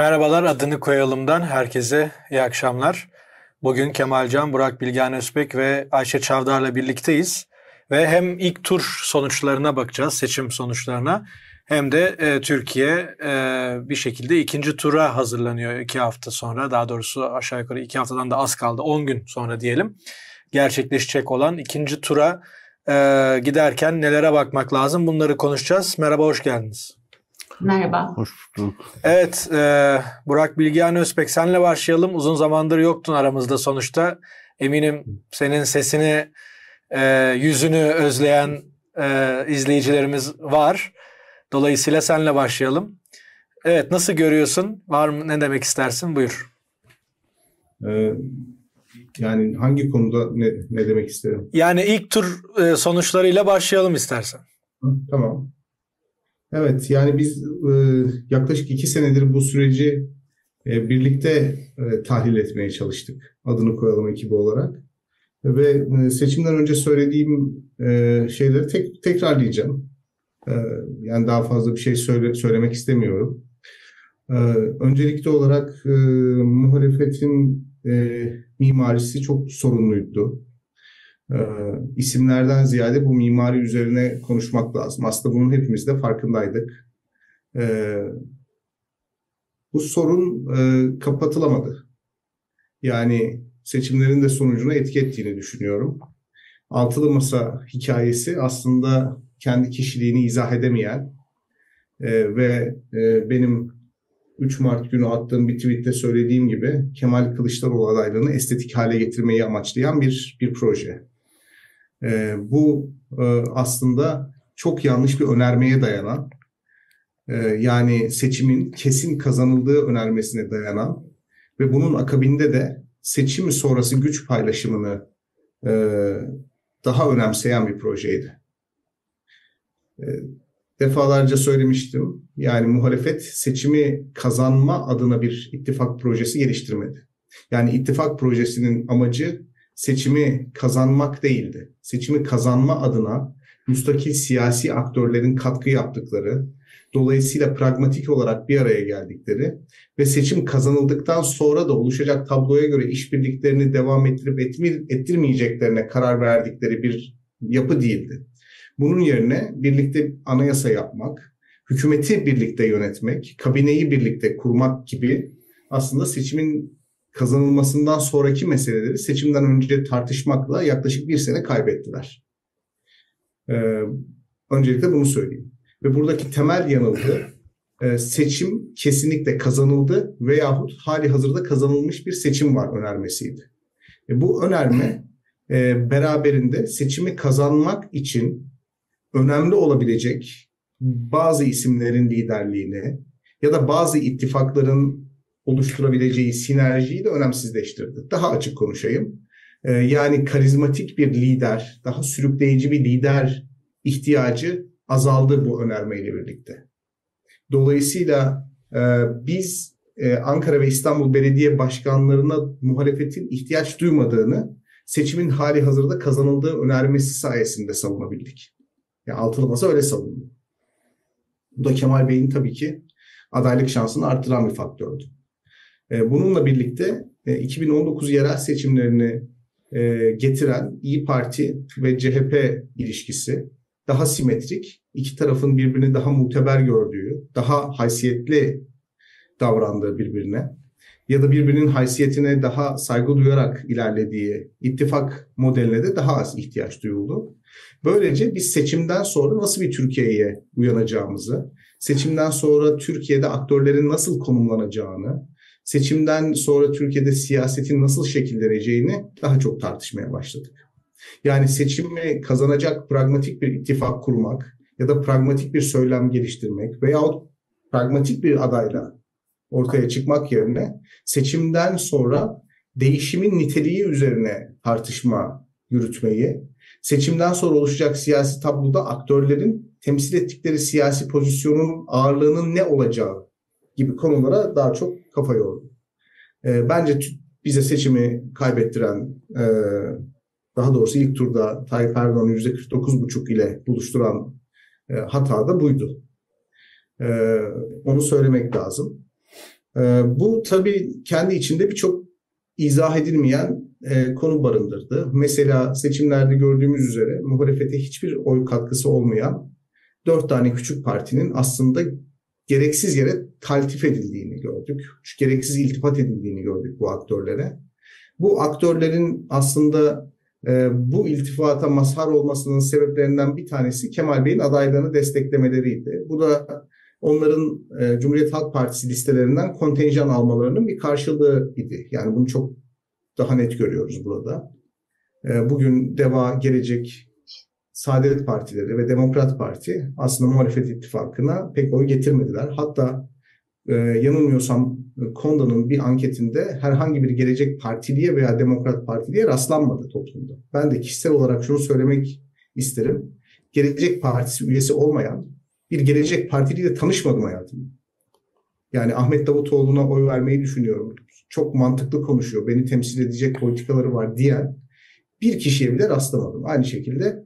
Merhabalar adını koyalımdan herkese iyi akşamlar. Bugün Kemalcan, Burak Bilgen Özbek ve Ayşe Çavdar'la birlikteyiz. Ve hem ilk tur sonuçlarına bakacağız, seçim sonuçlarına. Hem de e, Türkiye e, bir şekilde ikinci tura hazırlanıyor iki hafta sonra. Daha doğrusu aşağı yukarı iki haftadan da az kaldı, 10 gün sonra diyelim. Gerçekleşecek olan ikinci tura e, giderken nelere bakmak lazım bunları konuşacağız. Merhaba, hoş geldiniz. Merhaba. Hoş bulduk. Evet, e, Burak Bilgehan Özbek senle başlayalım. Uzun zamandır yoktun aramızda sonuçta. Eminim senin sesini, e, yüzünü özleyen e, izleyicilerimiz var. Dolayısıyla senle başlayalım. Evet, nasıl görüyorsun? Var mı? Ne demek istersin? Buyur. Ee, yani hangi konuda ne, ne demek isterim? Yani ilk tur e, sonuçlarıyla başlayalım istersen. Hı, tamam. Evet, yani biz e, yaklaşık iki senedir bu süreci e, birlikte e, tahlil etmeye çalıştık. Adını koyalım ekibi olarak. Ve e, seçimden önce söylediğim e, şeyleri tek, tekrarlayacağım. E, yani daha fazla bir şey söyle, söylemek istemiyorum. E, öncelikli olarak e, muhalefetin e, mimarisi çok sorunluydu. E, isimlerden ziyade bu mimari üzerine konuşmak lazım. Aslında bunun hepimiz de farkındaydık. E, bu sorun e, kapatılamadı. Yani seçimlerin de sonucuna etki ettiğini düşünüyorum. Altılı Masa hikayesi aslında kendi kişiliğini izah edemeyen e, ve e, benim 3 Mart günü attığım bir tweette söylediğim gibi Kemal Kılıçdaroğlu adaylığını estetik hale getirmeyi amaçlayan bir bir proje. E, bu e, aslında çok yanlış bir önermeye dayanan, e, yani seçimin kesin kazanıldığı önermesine dayanan ve bunun akabinde de seçim sonrası güç paylaşımını e, daha önemseyen bir projeydi. E, defalarca söylemiştim. Yani muhalefet seçimi kazanma adına bir ittifak projesi geliştirmedi. Yani ittifak projesinin amacı seçimi kazanmak değildi. Seçimi kazanma adına müstakil siyasi aktörlerin katkı yaptıkları, dolayısıyla pragmatik olarak bir araya geldikleri ve seçim kazanıldıktan sonra da oluşacak tabloya göre işbirliklerini devam ettirip ettirmeyeceklerine karar verdikleri bir yapı değildi. Bunun yerine birlikte anayasa yapmak, hükümeti birlikte yönetmek, kabineyi birlikte kurmak gibi aslında seçimin kazanılmasından sonraki meseleleri seçimden önce tartışmakla yaklaşık bir sene kaybettiler. Ee, öncelikle bunu söyleyeyim. Ve buradaki temel yanılgı e, seçim kesinlikle kazanıldı veyahut hali hazırda kazanılmış bir seçim var önermesiydi. E, bu önerme e, beraberinde seçimi kazanmak için önemli olabilecek bazı isimlerin liderliğini ya da bazı ittifakların oluşturabileceği sinerjiyi de önemsizleştirdi. Daha açık konuşayım. Ee, yani karizmatik bir lider, daha sürükleyici bir lider ihtiyacı azaldı bu önermeyle birlikte. Dolayısıyla e, biz e, Ankara ve İstanbul Belediye Başkanlarına muhalefetin ihtiyaç duymadığını seçimin hali hazırda kazanıldığı önermesi sayesinde savunabildik. Yani altılı masa öyle savundu. Bu da Kemal Bey'in tabii ki adaylık şansını arttıran bir faktördü. E, bununla birlikte 2019 e, yerel seçimlerini e, getiren İyi Parti ve CHP ilişkisi daha simetrik, iki tarafın birbirini daha muteber gördüğü, daha haysiyetli davrandığı birbirine ya da birbirinin haysiyetine daha saygı duyarak ilerlediği ittifak modeline de daha az ihtiyaç duyuldu. Böylece biz seçimden sonra nasıl bir Türkiye'ye uyanacağımızı, seçimden sonra Türkiye'de aktörlerin nasıl konumlanacağını, seçimden sonra Türkiye'de siyasetin nasıl şekilleneceğini daha çok tartışmaya başladık. Yani seçimi kazanacak pragmatik bir ittifak kurmak ya da pragmatik bir söylem geliştirmek veyahut pragmatik bir adayla ortaya çıkmak yerine seçimden sonra değişimin niteliği üzerine tartışma yürütmeyi, seçimden sonra oluşacak siyasi tabloda aktörlerin temsil ettikleri siyasi pozisyonun ağırlığının ne olacağı gibi konulara daha çok kafa yordu. E, bence bize seçimi kaybettiren, e, daha doğrusu ilk turda Tayyip Erdoğan'ı %49,5 ile buluşturan e, hata da buydu. E, onu söylemek lazım. Bu tabii kendi içinde birçok izah edilmeyen konu barındırdı. Mesela seçimlerde gördüğümüz üzere muhalefete hiçbir oy katkısı olmayan dört tane küçük partinin aslında gereksiz yere taltif edildiğini gördük. Gereksiz iltifat edildiğini gördük bu aktörlere. Bu aktörlerin aslında e, bu iltifata mazhar olmasının sebeplerinden bir tanesi Kemal Bey'in adaylığını desteklemeleriydi. Bu da onların e, Cumhuriyet Halk Partisi listelerinden kontenjan almalarının bir karşılığı idi. Yani bunu çok daha net görüyoruz burada. E, bugün DEVA, Gelecek, Saadet Partileri ve Demokrat Parti aslında muhalefet ittifakına pek oy getirmediler. Hatta e, yanılmıyorsam Konda'nın bir anketinde herhangi bir Gelecek Partiliye veya Demokrat Partiliye rastlanmadı toplumda. Ben de kişisel olarak şunu söylemek isterim. Gelecek Partisi üyesi olmayan bir Gelecek Partiliyle tanışmadım hayatımda. Yani Ahmet Davutoğlu'na oy vermeyi düşünüyorum. Çok mantıklı konuşuyor. Beni temsil edecek politikaları var diyen bir kişiye bile rastlamadım. Aynı şekilde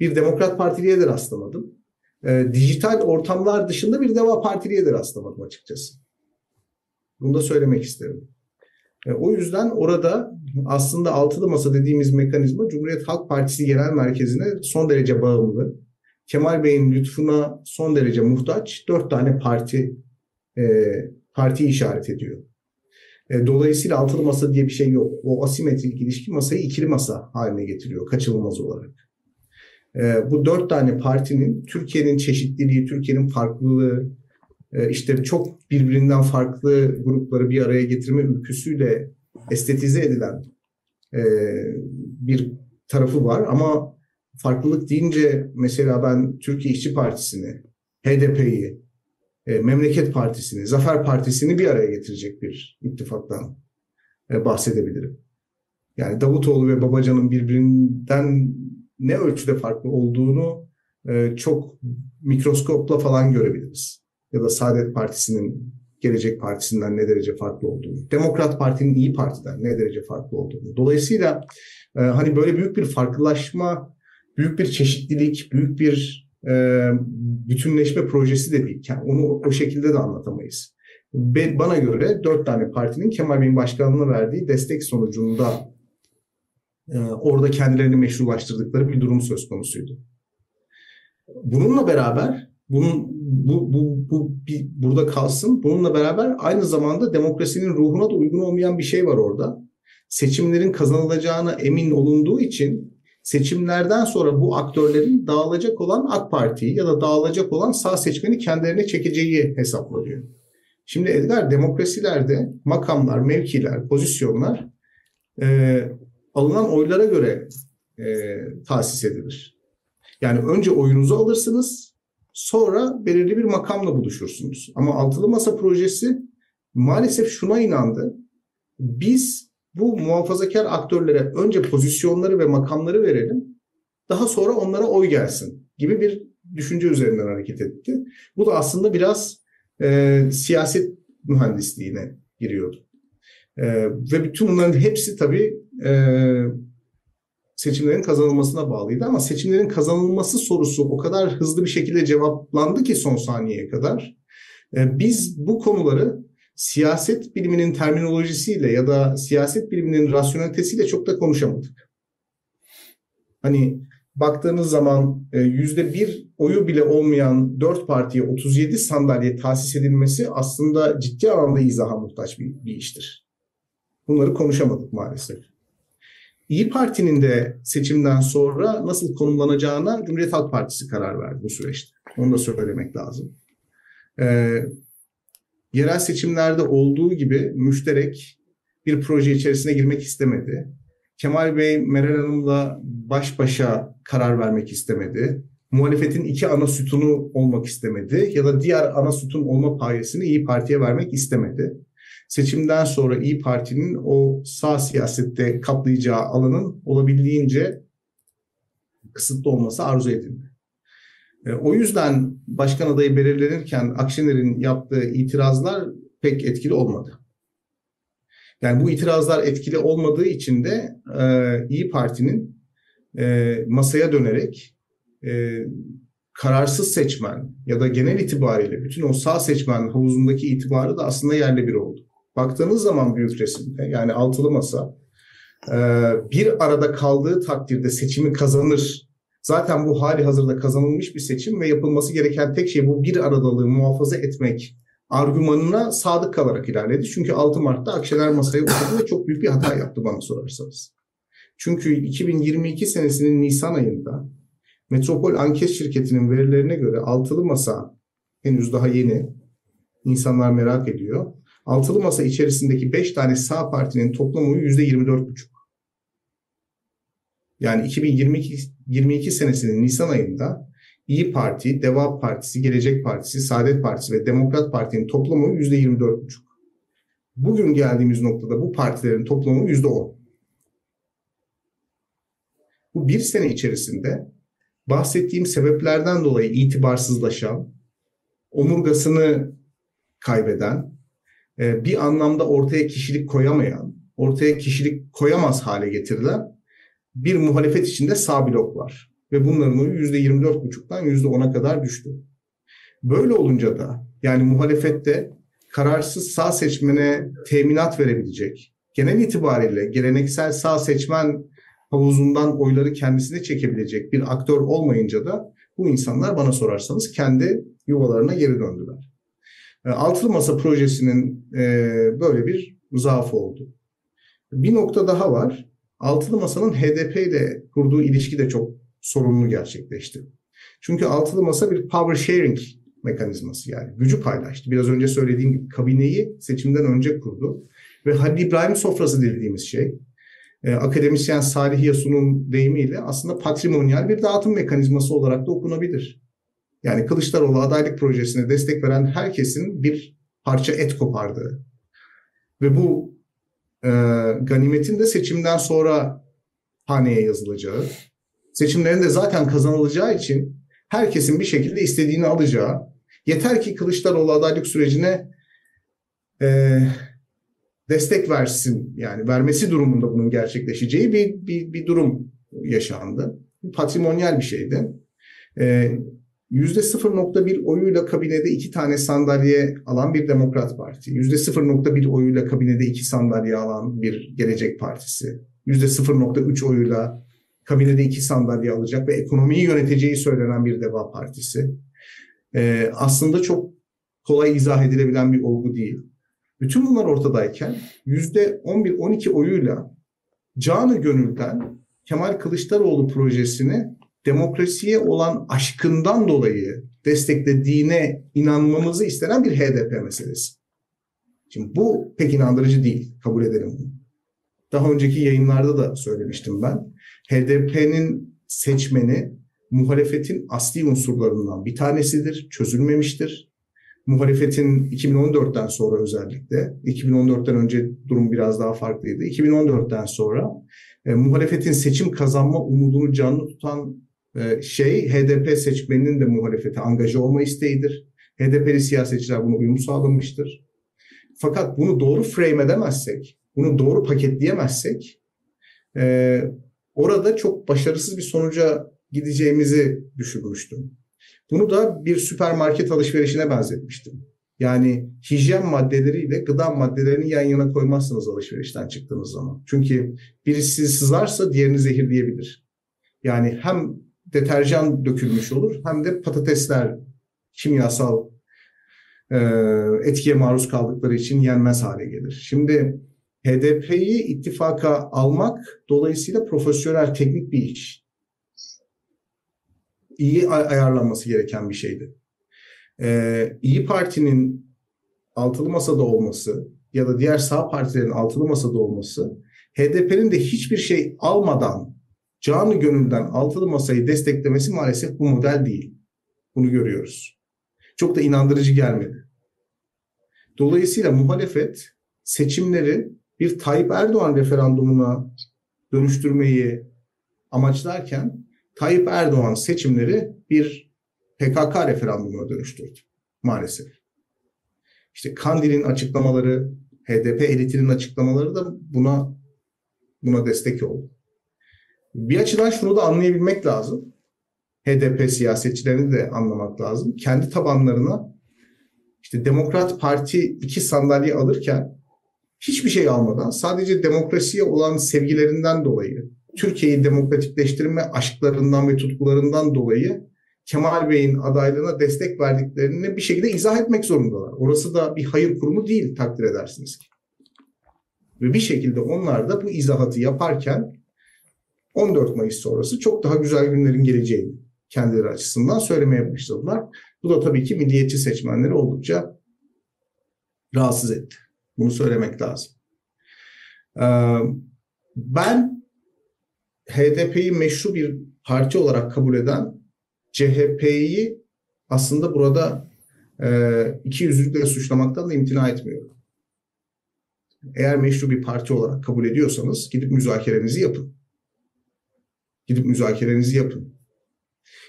bir Demokrat Partiliye de rastlamadım. E, dijital ortamlar dışında bir Deva Partiliye de rastlamadım açıkçası. Bunu da söylemek isterim. E, o yüzden orada aslında altılı masa dediğimiz mekanizma Cumhuriyet Halk Partisi Genel Merkezi'ne son derece bağımlı. Kemal Bey'in lütfuna son derece muhtaç dört tane parti e, parti işaret ediyor. E, dolayısıyla altılı masa diye bir şey yok. O asimetrik ilişki masayı ikili masa haline getiriyor kaçınılmaz olarak. E, bu dört tane partinin Türkiye'nin çeşitliliği, Türkiye'nin farklılığı, e, işte çok birbirinden farklı grupları bir araya getirme ülküsüyle estetize edilen e, bir tarafı var. Ama farklılık deyince mesela ben Türkiye İşçi Partisi'ni, HDP'yi, e, Memleket Partisi'ni, Zafer Partisi'ni bir araya getirecek bir ittifaktan bahsedebilirim. Yani Davutoğlu ve Babacan'ın birbirinden ne ölçüde farklı olduğunu e, çok mikroskopla falan görebiliriz. Ya da Saadet Partisi'nin Gelecek Partisi'nden ne derece farklı olduğunu, Demokrat Parti'nin İyi Parti'den ne derece farklı olduğunu. Dolayısıyla e, hani böyle büyük bir farklılaşma, büyük bir çeşitlilik, büyük bir e, bütünleşme projesi de değil. Yani onu o şekilde de anlatamayız. Be, bana göre dört tane partinin Kemal Bey'in başkanlığına verdiği destek sonucunda e, orada kendilerini meşrulaştırdıkları bir durum söz konusuydu. Bununla beraber bunun bu, bu, bu bir, burada kalsın. Bununla beraber aynı zamanda demokrasinin ruhuna da uygun olmayan bir şey var orada. Seçimlerin kazanılacağına emin olunduğu için seçimlerden sonra bu aktörlerin dağılacak olan AK Parti'yi ya da dağılacak olan sağ seçmeni kendilerine çekeceği hesaplanıyor. Şimdi Edgar demokrasilerde makamlar, mevkiler, pozisyonlar e, alınan oylara göre e, tahsis edilir. Yani önce oyunuzu alırsınız, sonra belirli bir makamla buluşursunuz. Ama altılı masa projesi maalesef şuna inandı. Biz bu muhafazakar aktörlere önce pozisyonları ve makamları verelim, daha sonra onlara oy gelsin gibi bir düşünce üzerinden hareket etti. Bu da aslında biraz e, siyaset mühendisliğine giriyordu. E, ve bütün bunların hepsi tabii e, seçimlerin kazanılmasına bağlıydı ama seçimlerin kazanılması sorusu o kadar hızlı bir şekilde cevaplandı ki son saniyeye kadar. E, biz bu konuları siyaset biliminin terminolojisiyle ya da siyaset biliminin rasyonelitesiyle çok da konuşamadık. Hani baktığınız zaman e, yüzde bir oyu bile olmayan dört partiye 37 sandalye tahsis edilmesi aslında ciddi anlamda izaha muhtaç bir, bir iştir. Bunları konuşamadık maalesef. İyi Parti'nin de seçimden sonra nasıl konumlanacağına Cumhuriyet Halk Partisi karar verdi bu süreçte. Onu da söylemek lazım. Ee, yerel seçimlerde olduğu gibi müşterek bir proje içerisine girmek istemedi. Kemal Bey Meral Hanım'la baş başa karar vermek istemedi. Muhalefetin iki ana sütunu olmak istemedi ya da diğer ana sütun olma payesini İyi Parti'ye vermek istemedi seçimden sonra İyi Parti'nin o sağ siyasette kaplayacağı alanın olabildiğince kısıtlı olması arzu edildi. E, o yüzden başkan adayı belirlenirken Akşener'in yaptığı itirazlar pek etkili olmadı. Yani bu itirazlar etkili olmadığı için de e, İyi Parti'nin e, masaya dönerek e, kararsız seçmen ya da genel itibariyle bütün o sağ seçmen havuzundaki itibarı da aslında yerle bir oldu. Baktığınız zaman büyük resimde yani altılı masa e, bir arada kaldığı takdirde seçimi kazanır. Zaten bu hali hazırda kazanılmış bir seçim ve yapılması gereken tek şey bu bir aradalığı muhafaza etmek argümanına sadık kalarak ilerledi. Çünkü 6 Mart'ta Akşener masaya oturdu ve çok büyük bir hata yaptı bana sorarsanız. Çünkü 2022 senesinin Nisan ayında Metropol Anket Şirketi'nin verilerine göre altılı masa henüz daha yeni. İnsanlar merak ediyor. Altılı masa içerisindeki 5 tane sağ partinin toplam oyu %24,5. Yani 2022 22 senesinin Nisan ayında İyi Parti, Deva Partisi, Gelecek Partisi, Saadet Partisi ve Demokrat Parti'nin toplam oyu %24,5. Bugün geldiğimiz noktada bu partilerin toplamı %10. Bu bir sene içerisinde bahsettiğim sebeplerden dolayı itibarsızlaşan, omurgasını kaybeden, e, bir anlamda ortaya kişilik koyamayan, ortaya kişilik koyamaz hale getirilen bir muhalefet içinde sağ blok var. Ve bunların oyu %24,5'tan %10'a kadar düştü. Böyle olunca da yani muhalefette kararsız sağ seçmene teminat verebilecek, genel itibariyle geleneksel sağ seçmen havuzundan oyları kendisine çekebilecek bir aktör olmayınca da bu insanlar bana sorarsanız kendi yuvalarına geri döndüler. E, altılı Masa projesinin e, böyle bir zaafı oldu. Bir nokta daha var. Altılı Masa'nın HDP ile kurduğu ilişki de çok sorunlu gerçekleşti. Çünkü Altılı Masa bir power sharing mekanizması yani gücü paylaştı. Biraz önce söylediğim gibi kabineyi seçimden önce kurdu. Ve Halil İbrahim sofrası dediğimiz şey e, akademisyen Salih Yasun'un deyimiyle aslında patrimonyal bir dağıtım mekanizması olarak da okunabilir. Yani Kılıçdaroğlu adaylık projesine destek veren herkesin bir parça et kopardığı ve bu e, ganimetin de seçimden sonra haneye yazılacağı, seçimlerin de zaten kazanılacağı için herkesin bir şekilde istediğini alacağı, yeter ki Kılıçdaroğlu adaylık sürecine e, destek versin yani vermesi durumunda bunun gerçekleşeceği bir, bir, bir durum yaşandı. Patrimonyal bir şeydi. Ee, %0.1 oyuyla kabinede iki tane sandalye alan bir Demokrat Parti, %0.1 oyuyla kabinede iki sandalye alan bir Gelecek Partisi, %0.3 oyuyla kabinede iki sandalye alacak ve ekonomiyi yöneteceği söylenen bir Deva Partisi. Ee, aslında çok kolay izah edilebilen bir olgu değil. Bütün bunlar ortadayken %11-12 oyuyla canı gönülden Kemal Kılıçdaroğlu projesini demokrasiye olan aşkından dolayı desteklediğine inanmamızı istenen bir HDP meselesi. Şimdi bu pek inandırıcı değil. Kabul edelim bunu. Daha önceki yayınlarda da söylemiştim ben. HDP'nin seçmeni muhalefetin asli unsurlarından bir tanesidir. Çözülmemiştir muhalefetin 2014'ten sonra özellikle, 2014'ten önce durum biraz daha farklıydı. 2014'ten sonra e, muhalefetin seçim kazanma umudunu canlı tutan şey HDP seçmeninin de muhalefete angaja olma isteğidir. HDP'li siyasetçiler buna uyum sağlamıştır. Fakat bunu doğru frame edemezsek, bunu doğru paketleyemezsek e, orada çok başarısız bir sonuca gideceğimizi düşünmüştüm. Bunu da bir süpermarket alışverişine benzetmiştim. Yani hijyen maddeleriyle gıda maddelerini yan yana koymazsınız alışverişten çıktığınız zaman. Çünkü birisi sızarsa diğerini zehirleyebilir. Yani hem deterjan dökülmüş olur hem de patatesler kimyasal e, etkiye maruz kaldıkları için yenmez hale gelir. Şimdi HDP'yi ittifaka almak dolayısıyla profesyonel teknik bir iş iyi ayarlanması gereken bir şeydi. Ee, İyi Parti'nin altılı masada olması ya da diğer sağ partilerin altılı masada olması HDP'nin de hiçbir şey almadan canı gönülden altılı masayı desteklemesi maalesef bu model değil. Bunu görüyoruz. Çok da inandırıcı gelmedi. Dolayısıyla muhalefet seçimleri bir Tayyip Erdoğan referandumuna dönüştürmeyi amaçlarken Tayyip Erdoğan seçimleri bir PKK referandumuna dönüştürdü maalesef. İşte Kandil'in açıklamaları, HDP elitinin açıklamaları da buna buna destek oldu. Bir açıdan şunu da anlayabilmek lazım. HDP siyasetçilerini de anlamak lazım. Kendi tabanlarına işte Demokrat Parti iki sandalye alırken hiçbir şey almadan sadece demokrasiye olan sevgilerinden dolayı, Türkiye'yi demokratikleştirme aşklarından ve tutkularından dolayı Kemal Bey'in adaylığına destek verdiklerini bir şekilde izah etmek zorundalar. Orası da bir hayır kurumu değil takdir edersiniz ki. Ve bir şekilde onlar da bu izahatı yaparken 14 Mayıs sonrası çok daha güzel günlerin geleceğini kendileri açısından söylemeye başladılar. Bu da tabii ki milliyetçi seçmenleri oldukça rahatsız etti. Bunu söylemek lazım. Ben HDP'yi meşru bir parti olarak kabul eden CHP'yi aslında burada iki yüzlülükle suçlamaktan da imtina etmiyorum. Eğer meşru bir parti olarak kabul ediyorsanız gidip müzakerenizi yapın. Gidip müzakerenizi yapın.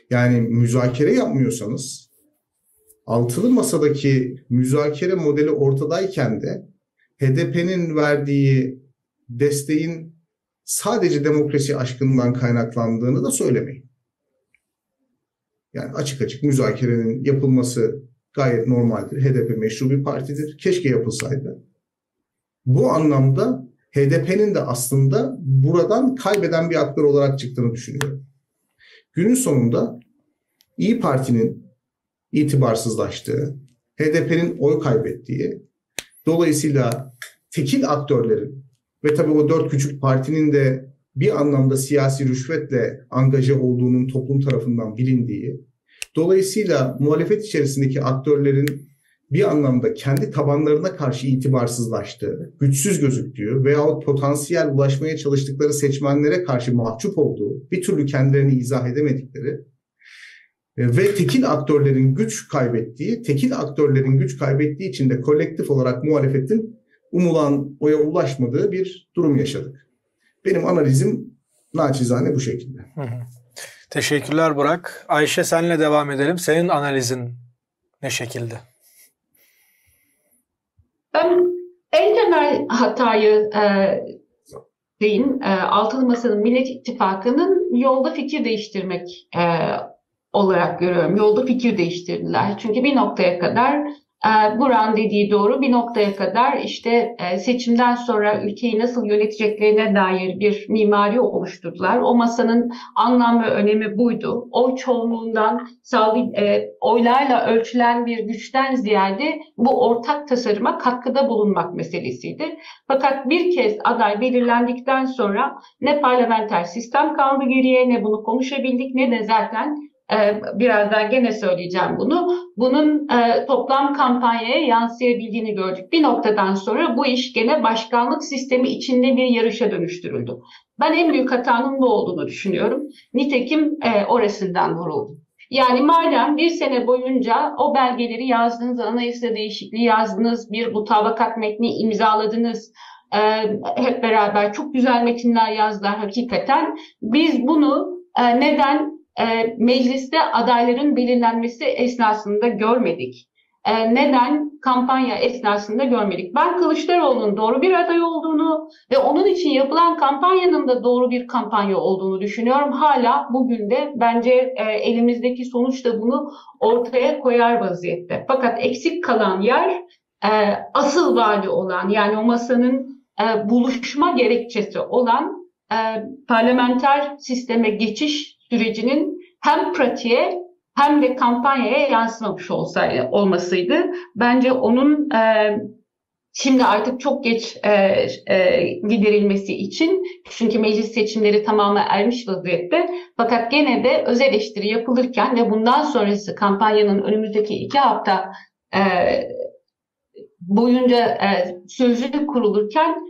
Yani müzakere yapmıyorsanız altılı masadaki müzakere modeli ortadayken de HDP'nin verdiği desteğin sadece demokrasi aşkından kaynaklandığını da söylemeyin. Yani açık açık müzakerenin yapılması gayet normaldir. HDP meşru bir partidir. Keşke yapılsaydı. Bu anlamda HDP'nin de aslında buradan kaybeden bir aktör olarak çıktığını düşünüyorum. Günün sonunda İyi Parti'nin itibarsızlaştığı, HDP'nin oy kaybettiği, dolayısıyla tekil aktörlerin ve tabii o dört küçük partinin de bir anlamda siyasi rüşvetle angaje olduğunun toplum tarafından bilindiği, dolayısıyla muhalefet içerisindeki aktörlerin bir anlamda kendi tabanlarına karşı itibarsızlaştığı, güçsüz gözüktüğü veyahut potansiyel ulaşmaya çalıştıkları seçmenlere karşı mahcup olduğu, bir türlü kendilerini izah edemedikleri e, ve tekil aktörlerin güç kaybettiği, tekil aktörlerin güç kaybettiği için de kolektif olarak muhalefetin umulan oya ulaşmadığı bir durum yaşadık. Benim analizim naçizane bu şekilde. Hı hı. Teşekkürler Burak. Ayşe senle devam edelim. Senin analizin ne şekilde? Ben en temel hatayı e, deyin, e, Altılı Masa'nın Millet İttifakı'nın yolda fikir değiştirmek e, olarak görüyorum. Yolda fikir değiştirdiler. Çünkü bir noktaya kadar Buran dediği doğru bir noktaya kadar işte e, seçimden sonra ülkeyi nasıl yöneteceklerine dair bir mimari oluşturdular. O masanın anlam ve önemi buydu. Oy çoğunluğundan e, oylarla ölçülen bir güçten ziyade bu ortak tasarıma katkıda bulunmak meselesiydi. Fakat bir kez aday belirlendikten sonra ne parlamenter sistem kaldı geriye ne bunu konuşabildik ne de zaten ee, birazdan gene söyleyeceğim bunu. Bunun e, toplam kampanyaya yansıyabildiğini gördük. Bir noktadan sonra bu iş gene başkanlık sistemi içinde bir yarışa dönüştürüldü. Ben en büyük hatanın bu olduğunu düşünüyorum. Nitekim e, orasından vuruldu. Yani madem bir sene boyunca o belgeleri yazdınız, anayasa değişikliği yazdınız, bir mutabakat metni imzaladınız, e, hep beraber çok güzel metinler yazdılar hakikaten. Biz bunu neden e, mecliste adayların belirlenmesi esnasında görmedik. E, neden? Kampanya esnasında görmedik. Ben Kılıçdaroğlu'nun doğru bir aday olduğunu ve onun için yapılan kampanyanın da doğru bir kampanya olduğunu düşünüyorum. Hala bugün de bence e, elimizdeki sonuç da bunu ortaya koyar vaziyette. Fakat eksik kalan yer e, asıl vali olan yani o masanın e, buluşma gerekçesi olan e, parlamenter sisteme geçiş sürecinin hem pratiğe hem de kampanyaya yansımamış olsaydı olmasıydı. Bence onun e, şimdi artık çok geç e, e, giderilmesi için çünkü meclis seçimleri tamamen ermiş vaziyette. Fakat gene de öz eleştiri yapılırken ve bundan sonrası kampanyanın önümüzdeki iki hafta e, boyunca e, sözlü kurulurken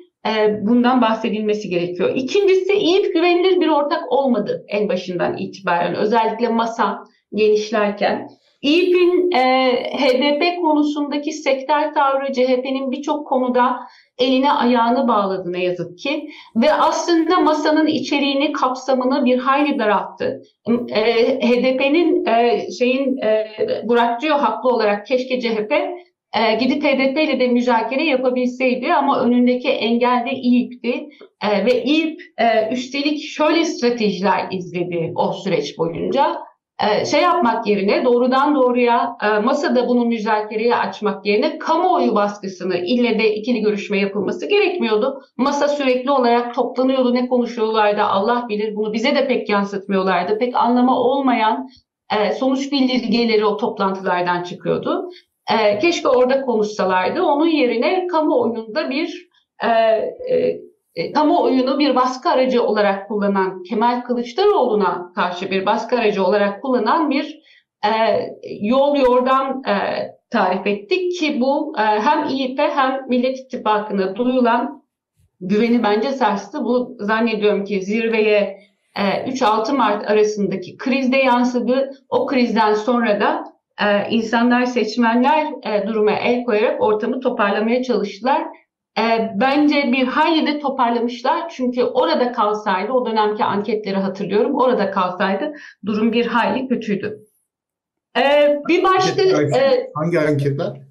bundan bahsedilmesi gerekiyor. İkincisi iyi güvenilir bir ortak olmadı en başından itibaren. Özellikle masa genişlerken. İYİP'in e, HDP konusundaki sektör tavrı CHP'nin birçok konuda eline ayağını bağladı ne yazık ki. Ve aslında masanın içeriğini, kapsamını bir hayli daralttı. E, HDP'nin e, şeyin e, Burak diyor haklı olarak keşke CHP e, gidip HDP ile de müzakere yapabilseydi ama önündeki engel de İYİP'ti. E, ve İYİP e, üstelik şöyle stratejiler izledi o süreç boyunca. e, şey yapmak yerine doğrudan doğruya e, masada bunu müzakereye açmak yerine kamuoyu baskısını ille de ikili görüşme yapılması gerekmiyordu. Masa sürekli olarak toplanıyordu. Ne konuşuyorlardı Allah bilir. Bunu bize de pek yansıtmıyorlardı. Pek anlamı olmayan e, sonuç bildirgeleri o toplantılardan çıkıyordu. Keşke orada konuşsalardı. Onun yerine kamuoyunda bir e, kamuoyunu bir baskı aracı olarak kullanan Kemal Kılıçdaroğlu'na karşı bir baskı aracı olarak kullanan bir e, yol yordam e, tarif ettik ki bu e, hem İYİP hem Millet İttifakı'na duyulan güveni bence sarstı. Bu zannediyorum ki zirveye e, 3-6 Mart arasındaki krizde yansıdı. O krizden sonra da e, insanlar, seçmenler e, duruma el koyarak ortamı toparlamaya çalıştılar e, bence bir hayli de toparlamışlar. Çünkü orada kalsaydı, o dönemki anketleri hatırlıyorum, orada kalsaydı durum bir hayli kötüydü. E, bir başka... E, Hangi anketler?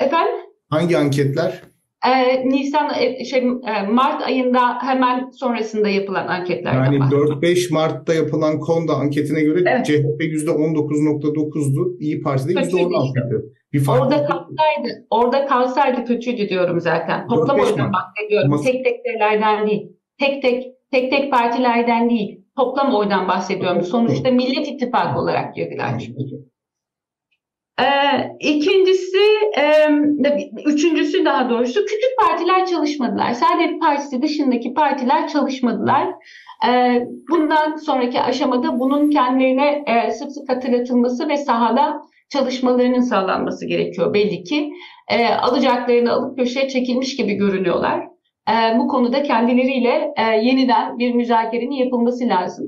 Efendim? Hangi anketler? E, Nisan e, şey e, Mart ayında hemen sonrasında yapılan anketlerden Yani 4-5 Mart'ta yapılan Konda anketine göre evet. CHP %19.9'du. İyi Parti'de %16'ydı. Bir fark orada kalsaydı, orada kalsaydı kötüydü diyorum zaten. Toplam oyundan bahsediyorum. Mas- tek tek şeylerden değil. Tek tek tek tek partilerden değil. Toplam oydan bahsediyorum. Sonuçta Millet İttifakı olarak girdiler. Ee, ikincisi, e, üçüncüsü daha doğrusu küçük partiler çalışmadılar. Saadet Partisi dışındaki partiler çalışmadılar. Ee, bundan sonraki aşamada bunun kendilerine e, sık sık hatırlatılması ve sahada çalışmalarının sağlanması gerekiyor belli ki. E, alacaklarını alıp köşeye çekilmiş gibi görünüyorlar. E, bu konuda kendileriyle e, yeniden bir müzakerenin yapılması lazım.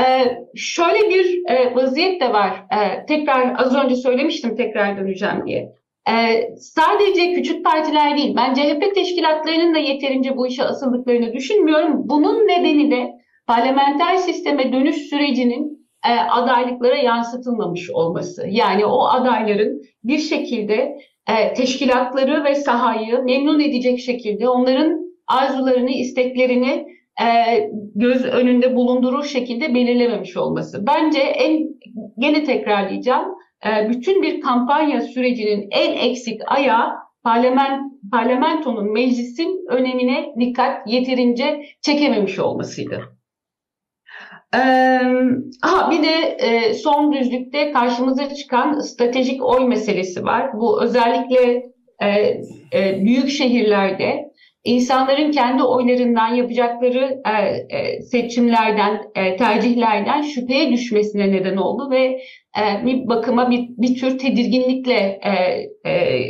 Ee, şöyle bir e, vaziyet de var. Ee, tekrar az önce söylemiştim tekrar döneceğim diye. Ee, sadece küçük partiler değil. Ben CHP teşkilatlarının da yeterince bu işe asıldıklarını düşünmüyorum. Bunun nedeni de parlamenter sisteme dönüş sürecinin e, adaylıklara yansıtılmamış olması. Yani o adayların bir şekilde e, teşkilatları ve sahayı memnun edecek şekilde onların arzularını, isteklerini e, göz önünde bulundurur şekilde belirlememiş olması. Bence en gene tekrarlayacağım. E, bütün bir kampanya sürecinin en eksik ayağı parlament, parlamentonun, meclisin önemine dikkat yeterince çekememiş olmasıydı. Ee, aha, bir de e, son düzlükte karşımıza çıkan stratejik oy meselesi var. Bu özellikle e, e, büyük şehirlerde insanların kendi oylarından yapacakları e, e, seçimlerden, e, tercihlerden şüpheye düşmesine neden oldu ve e, bir bakıma bir, bir tür tedirginlikle e, e,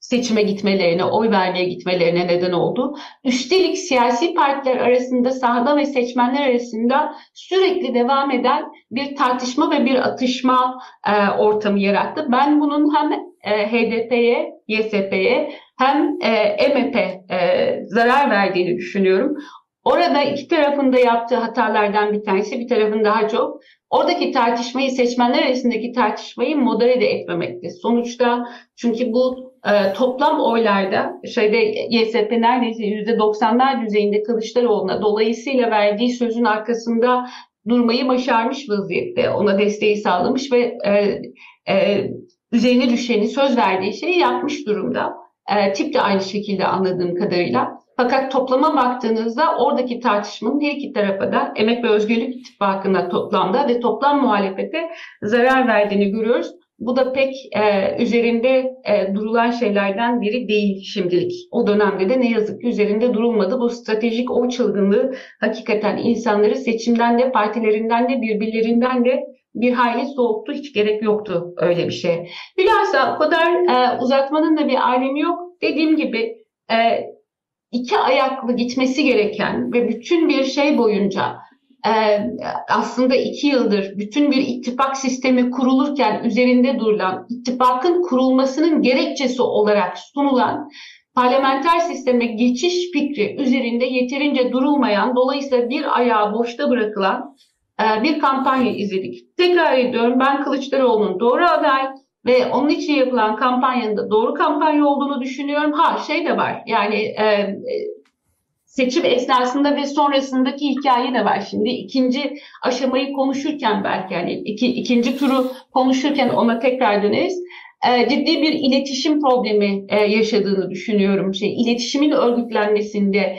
seçime gitmelerine, oy vermeye gitmelerine neden oldu. Üstelik siyasi partiler arasında, sahada ve seçmenler arasında sürekli devam eden bir tartışma ve bir atışma e, ortamı yarattı. Ben bunun hem e, HDP'ye, YSP'ye hem e, MHP e, zarar verdiğini düşünüyorum. Orada iki tarafında yaptığı hatalardan bir tanesi, bir tarafın daha çok oradaki tartışmayı, seçmenler arasındaki tartışmayı modere de etmemekti. Sonuçta çünkü bu e, toplam oylarda şeyde YSP neredeyse %90'lar düzeyinde Kılıçdaroğlu'na dolayısıyla verdiği sözün arkasında durmayı başarmış vaziyette. Ona desteği sağlamış ve e, e, üzerine düşeni söz verdiği şeyi yapmış durumda. E, tip de aynı şekilde anladığım kadarıyla. Fakat toplama baktığınızda oradaki tartışmanın her iki tarafa da Emek ve Özgürlük İttifakı'na toplamda ve toplam muhalefete zarar verdiğini görüyoruz. Bu da pek e, üzerinde e, durulan şeylerden biri değil şimdilik. O dönemde de ne yazık ki üzerinde durulmadı. Bu stratejik o çılgınlığı hakikaten insanları seçimden de partilerinden de birbirlerinden de bir hayli soğuktu. Hiç gerek yoktu öyle bir şey. Bilhassa o kadar e, uzatmanın da bir alemi yok. Dediğim gibi e, iki ayaklı gitmesi gereken ve bütün bir şey boyunca e, aslında iki yıldır bütün bir ittifak sistemi kurulurken üzerinde durulan ittifakın kurulmasının gerekçesi olarak sunulan parlamenter sisteme geçiş fikri üzerinde yeterince durulmayan dolayısıyla bir ayağı boşta bırakılan bir kampanya izledik. Tekrar ediyorum ben Kılıçdaroğlu'nun doğru aday ve onun için yapılan kampanyanın da doğru kampanya olduğunu düşünüyorum. Ha şey de var yani e, seçim esnasında ve sonrasındaki hikaye de var. Şimdi ikinci aşamayı konuşurken belki yani iki, ikinci turu konuşurken ona tekrar döneriz. E, ciddi bir iletişim problemi e, yaşadığını düşünüyorum. Şey, iletişimin örgütlenmesinde, e,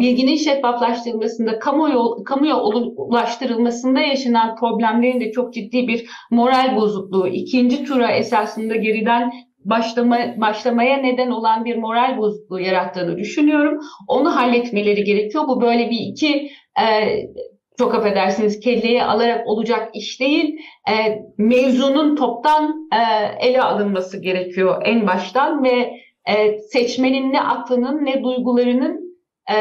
bilginin şeffaflaştırılmasında, kamuoyu, kamuya ulaştırılmasında yaşanan problemlerin de çok ciddi bir moral bozukluğu, ikinci tura esasında geriden başlama, başlamaya neden olan bir moral bozukluğu yarattığını düşünüyorum. Onu halletmeleri gerekiyor. Bu böyle bir iki e, çok affedersiniz kelleye alarak olacak iş değil. E, mevzunun toptan e, ele alınması gerekiyor en baştan ve e, seçmenin ne aklının ne duygularının e,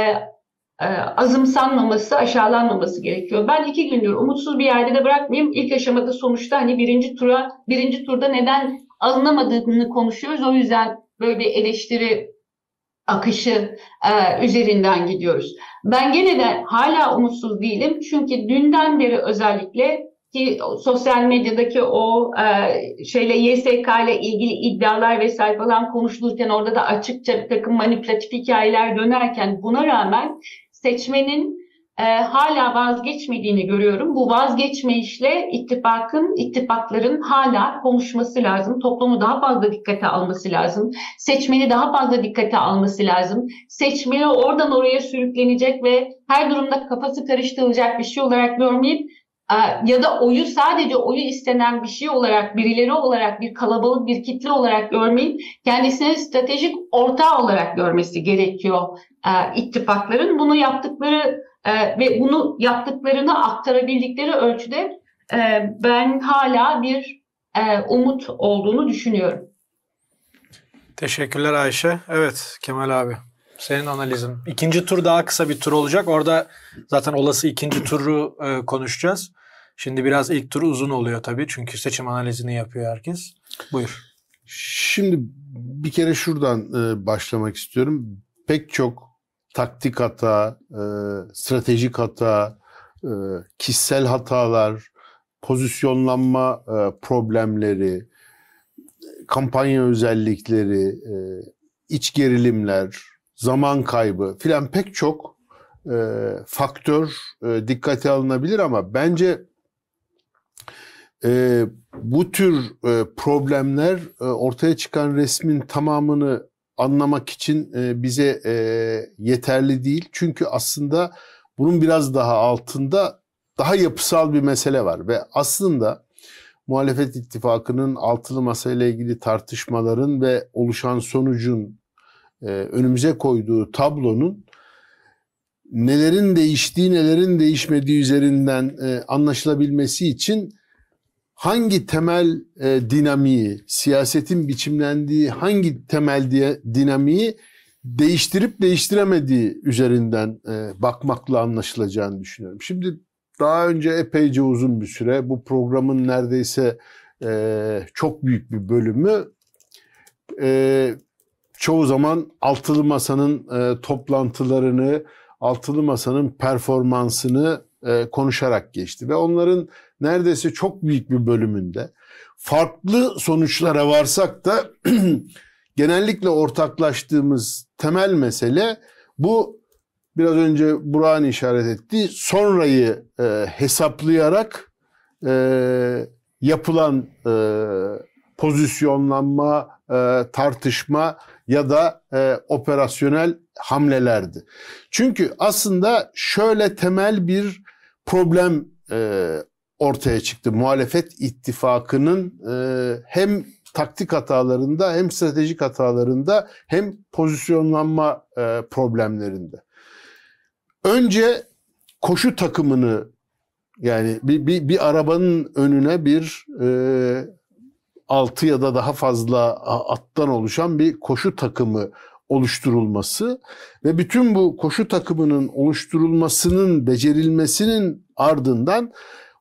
e, azımsanmaması, aşağılanmaması gerekiyor. Ben iki gündür umutsuz bir yerde de bırakmayayım. İlk aşamada sonuçta hani birinci tura, birinci turda neden alınamadığını konuşuyoruz. O yüzden böyle bir eleştiri akışı e, üzerinden gidiyoruz. Ben gene de hala umutsuz değilim. Çünkü dünden beri özellikle ki sosyal medyadaki o e, şeyle YSK ile ilgili iddialar vesaire falan konuşulurken orada da açıkça bir takım manipülatif hikayeler dönerken buna rağmen seçmenin e, hala vazgeçmediğini görüyorum. Bu vazgeçme işle ittifakın, ittifakların hala konuşması lazım. Toplumu daha fazla dikkate alması lazım. Seçmeni daha fazla dikkate alması lazım. Seçmeni oradan oraya sürüklenecek ve her durumda kafası karıştırılacak bir şey olarak görmeyip ya da oyu sadece oyu istenen bir şey olarak, birileri olarak, bir kalabalık bir kitle olarak görmeyip kendisini stratejik ortağı olarak görmesi gerekiyor e, ittifakların. Bunu yaptıkları e, ve bunu yaptıklarını aktarabildikleri ölçüde e, ben hala bir umut olduğunu düşünüyorum. Teşekkürler Ayşe. Evet Kemal abi senin analizin. İkinci tur daha kısa bir tur olacak. Orada zaten olası ikinci turu e, konuşacağız. Şimdi biraz ilk tur uzun oluyor tabii. Çünkü seçim analizini yapıyor herkes. Buyur. Şimdi bir kere şuradan e, başlamak istiyorum. Pek çok taktik hata, e, stratejik hata, e, kişisel hatalar, pozisyonlanma e, problemleri, kampanya özellikleri, e, iç gerilimler, zaman kaybı filan pek çok e, faktör e, dikkate alınabilir ama bence e, bu tür e, problemler e, ortaya çıkan resmin tamamını anlamak için e, bize e, yeterli değil. Çünkü aslında bunun biraz daha altında daha yapısal bir mesele var ve aslında muhalefet ittifakının altılı masa ile ilgili tartışmaların ve oluşan sonucun e, önümüze koyduğu tablonun nelerin değiştiği, nelerin değişmediği üzerinden e, anlaşılabilmesi için hangi temel e, dinamiği, siyasetin biçimlendiği hangi temel dinamiği değiştirip değiştiremediği üzerinden bakmakla anlaşılacağını düşünüyorum. Şimdi daha önce epeyce uzun bir süre bu programın neredeyse çok büyük bir bölümü çoğu zaman altılı masanın e, toplantılarını, altılı masanın performansını e, konuşarak geçti. Ve onların neredeyse çok büyük bir bölümünde farklı sonuçlara varsak da genellikle ortaklaştığımız temel mesele bu biraz önce Burak'ın işaret ettiği sonrayı e, hesaplayarak e, yapılan e, pozisyonlanma, e, tartışma ya da e, operasyonel hamlelerdi. Çünkü aslında şöyle temel bir problem e, ortaya çıktı. Muhalefet ittifakının e, hem taktik hatalarında hem stratejik hatalarında hem pozisyonlanma e, problemlerinde. Önce koşu takımını yani bir, bir, bir arabanın önüne bir e, altı ya da daha fazla attan oluşan bir koşu takımı oluşturulması ve bütün bu koşu takımının oluşturulmasının becerilmesinin ardından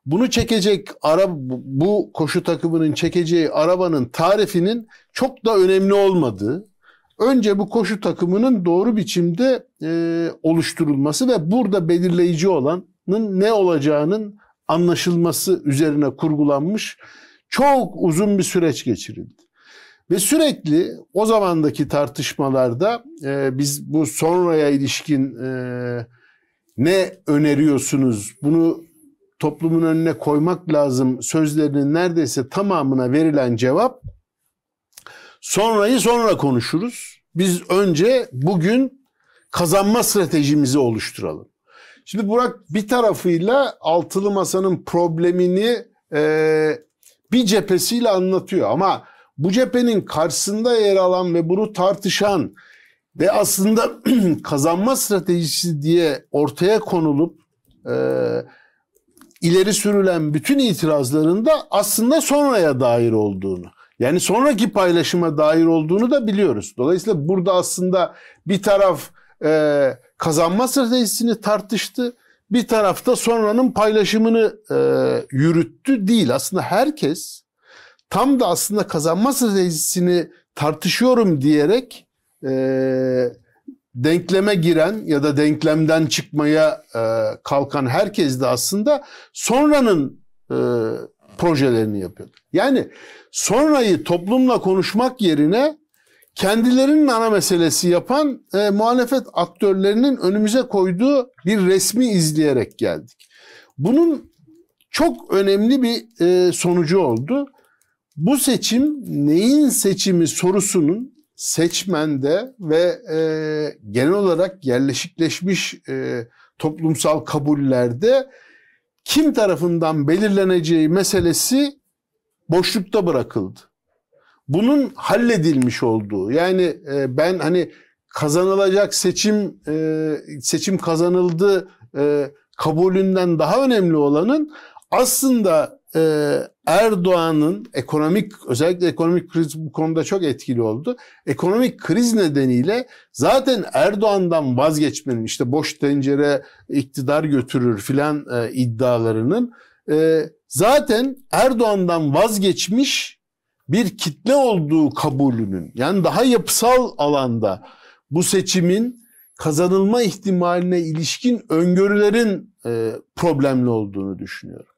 bunu çekecek ara bu koşu takımının çekeceği arabanın tarifinin çok da önemli olmadığı önce bu koşu takımının doğru biçimde e, oluşturulması ve burada belirleyici olanın ne olacağının anlaşılması üzerine kurgulanmış çok uzun bir süreç geçirildi. Ve sürekli o zamandaki tartışmalarda e, biz bu sonraya ilişkin e, ne öneriyorsunuz, bunu toplumun önüne koymak lazım sözlerinin neredeyse tamamına verilen cevap sonrayı sonra konuşuruz. Biz önce bugün kazanma stratejimizi oluşturalım. Şimdi Burak bir tarafıyla altılı masanın problemini e, bir cephesiyle anlatıyor ama bu cephenin karşısında yer alan ve bunu tartışan ve aslında kazanma stratejisi diye ortaya konulup e, ileri sürülen bütün itirazların da aslında sonraya dair olduğunu. Yani sonraki paylaşıma dair olduğunu da biliyoruz. Dolayısıyla burada aslında bir taraf e, kazanma stratejisini tartıştı. Bir tarafta sonranın paylaşımını e, yürüttü değil. Aslında herkes tam da aslında kazanma stratejisini tartışıyorum diyerek e, denkleme giren ya da denklemden çıkmaya e, kalkan herkes de aslında sonranın e, projelerini yapıyor. Yani sonrayı toplumla konuşmak yerine kendilerinin ana meselesi yapan e, muhalefet aktörlerinin önümüze koyduğu bir resmi izleyerek geldik. Bunun çok önemli bir e, sonucu oldu. Bu seçim neyin seçimi sorusunun seçmende ve e, genel olarak yerleşikleşmiş e, toplumsal kabullerde kim tarafından belirleneceği meselesi boşlukta bırakıldı. Bunun halledilmiş olduğu yani e, ben hani kazanılacak seçim e, seçim kazanıldı e, kabulünden daha önemli olanın aslında Erdoğan'ın ekonomik özellikle ekonomik kriz bu konuda çok etkili oldu. Ekonomik kriz nedeniyle zaten Erdoğan'dan vazgeçmenin işte boş tencere iktidar götürür filan iddialarının zaten Erdoğan'dan vazgeçmiş bir kitle olduğu kabulünün yani daha yapısal alanda bu seçimin kazanılma ihtimaline ilişkin öngörülerin e, problemli olduğunu düşünüyorum.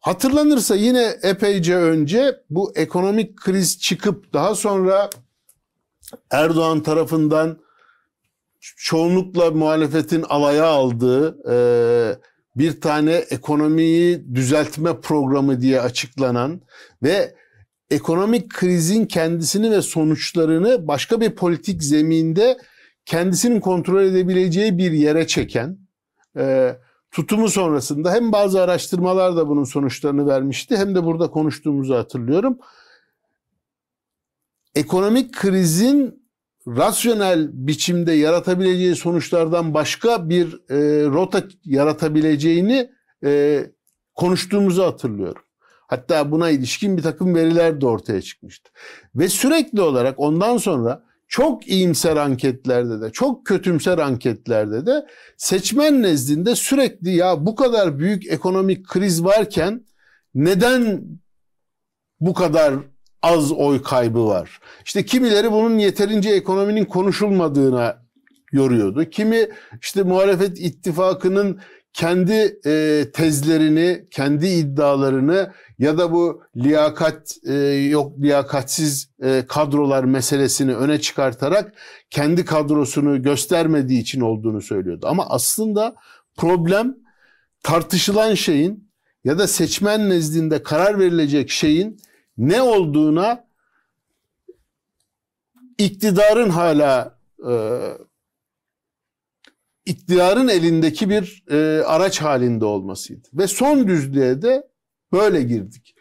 Hatırlanırsa yine epeyce önce bu ekonomik kriz çıkıp daha sonra Erdoğan tarafından çoğunlukla muhalefetin alaya aldığı e, bir tane ekonomiyi düzeltme programı diye açıklanan ve ekonomik krizin kendisini ve sonuçlarını başka bir politik zeminde kendisinin kontrol edebileceği bir yere çeken e, tutumu sonrasında hem bazı araştırmalar da bunun sonuçlarını vermişti hem de burada konuştuğumuzu hatırlıyorum. Ekonomik krizin rasyonel biçimde yaratabileceği sonuçlardan başka bir e, rota yaratabileceğini e, konuştuğumuzu hatırlıyorum. Hatta buna ilişkin bir takım veriler de ortaya çıkmıştı. Ve sürekli olarak ondan sonra çok iyimser anketlerde de, çok kötümser anketlerde de seçmen nezdinde sürekli ya bu kadar büyük ekonomik kriz varken neden bu kadar az oy kaybı var? İşte kimileri bunun yeterince ekonominin konuşulmadığına yoruyordu. Kimi işte muhalefet ittifakının kendi e, tezlerini, kendi iddialarını ya da bu liyakat e, yok liyakatsiz e, kadrolar meselesini öne çıkartarak kendi kadrosunu göstermediği için olduğunu söylüyordu. Ama aslında problem tartışılan şeyin ya da seçmen nezdinde karar verilecek şeyin ne olduğuna iktidarın hala e, iktidarın elindeki bir e, araç halinde olmasıydı. Ve son düzlüğe de böyle girdik.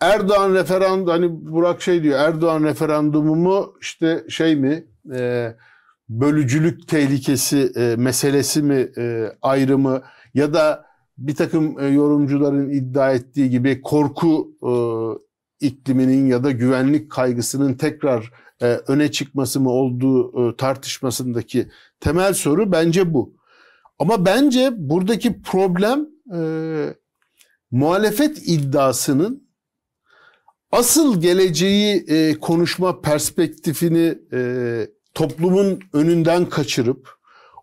Erdoğan referandum hani Burak şey diyor Erdoğan referandumu mu işte şey mi e, bölücülük tehlikesi e, meselesi mi e, ayrımı ya da bir takım e, yorumcuların iddia ettiği gibi korku e, ikliminin ya da güvenlik kaygısının tekrar e, öne çıkması mı olduğu e, tartışmasındaki temel soru bence bu. Ama bence buradaki problem e, muhalefet iddiasının asıl geleceği e, konuşma perspektifini e, toplumun önünden kaçırıp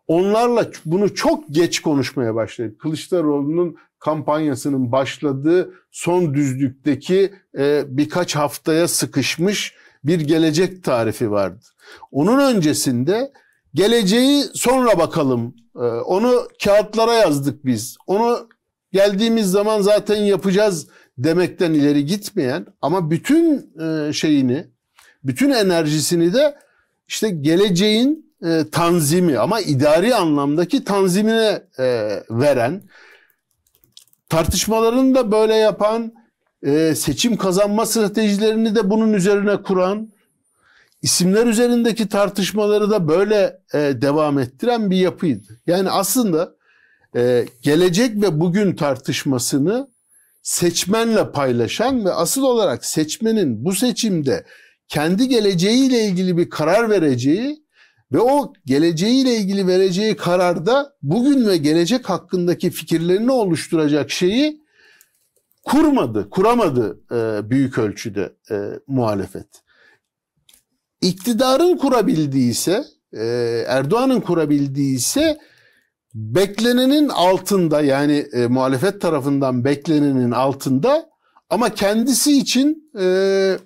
onlarla bunu çok geç konuşmaya başladı. Kılıçdaroğlu'nun kampanyasının başladığı son düzlükteki e, birkaç haftaya sıkışmış bir gelecek tarifi vardı. Onun öncesinde geleceği sonra bakalım. E, onu kağıtlara yazdık biz. Onu geldiğimiz zaman zaten yapacağız demekten ileri gitmeyen ama bütün e, şeyini, bütün enerjisini de işte geleceğin e, tanzimi ama idari anlamdaki tanzimine e, veren, tartışmalarını da böyle yapan, e, seçim kazanma stratejilerini de bunun üzerine kuran, isimler üzerindeki tartışmaları da böyle e, devam ettiren bir yapıydı. Yani aslında e, gelecek ve bugün tartışmasını seçmenle paylaşan ve asıl olarak seçmenin bu seçimde kendi geleceğiyle ilgili bir karar vereceği ve o geleceğiyle ilgili vereceği kararda bugün ve gelecek hakkındaki fikirlerini oluşturacak şeyi kurmadı, kuramadı e, büyük ölçüde e, muhalefet. İktidarın kurabildiyse, e, Erdoğan'ın kurabildiyse beklenenin altında yani e, muhalefet tarafından beklenenin altında ama kendisi için e,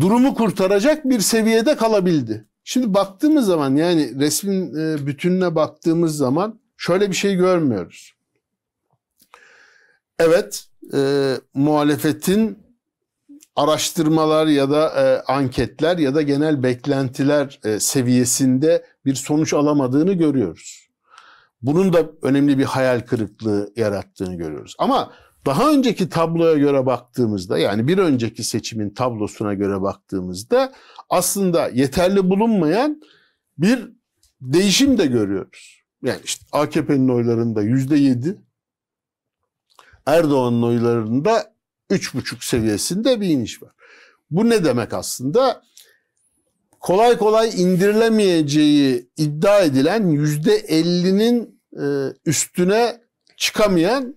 durumu kurtaracak bir seviyede kalabildi. Şimdi baktığımız zaman yani resmin e, bütününe baktığımız zaman şöyle bir şey görmüyoruz. Evet e, muhalefetin araştırmalar ya da e, anketler ya da genel beklentiler e, seviyesinde bir sonuç alamadığını görüyoruz. Bunun da önemli bir hayal kırıklığı yarattığını görüyoruz. Ama daha önceki tabloya göre baktığımızda yani bir önceki seçimin tablosuna göre baktığımızda aslında yeterli bulunmayan bir değişim de görüyoruz. Yani işte AKP'nin oylarında yüzde yedi, Erdoğan'ın oylarında üç buçuk seviyesinde bir iniş var. Bu ne demek aslında? Kolay kolay indirilemeyeceği iddia edilen yüzde ellinin e, üstüne çıkamayan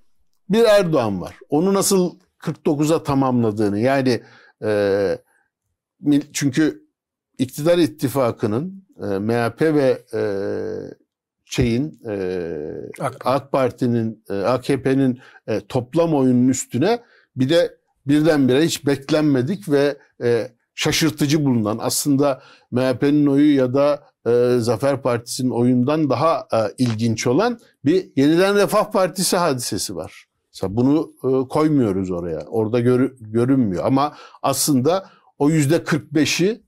bir Erdoğan var. Onu nasıl 49'a tamamladığını yani e, çünkü iktidar ittifakının e, MHP ve e, şeyin e, AK, AK Parti'nin e, AKP'nin e, toplam oyunun üstüne bir de birdenbire hiç beklenmedik ve e, şaşırtıcı bulunan aslında MHP'nin oyu ya da e, Zafer Partisi'nin oyundan daha e, ilginç olan bir yeniden Refah Partisi hadisesi var. Mesela bunu e, koymuyoruz oraya. Orada gör, görünmüyor ama aslında o yüzde 45'i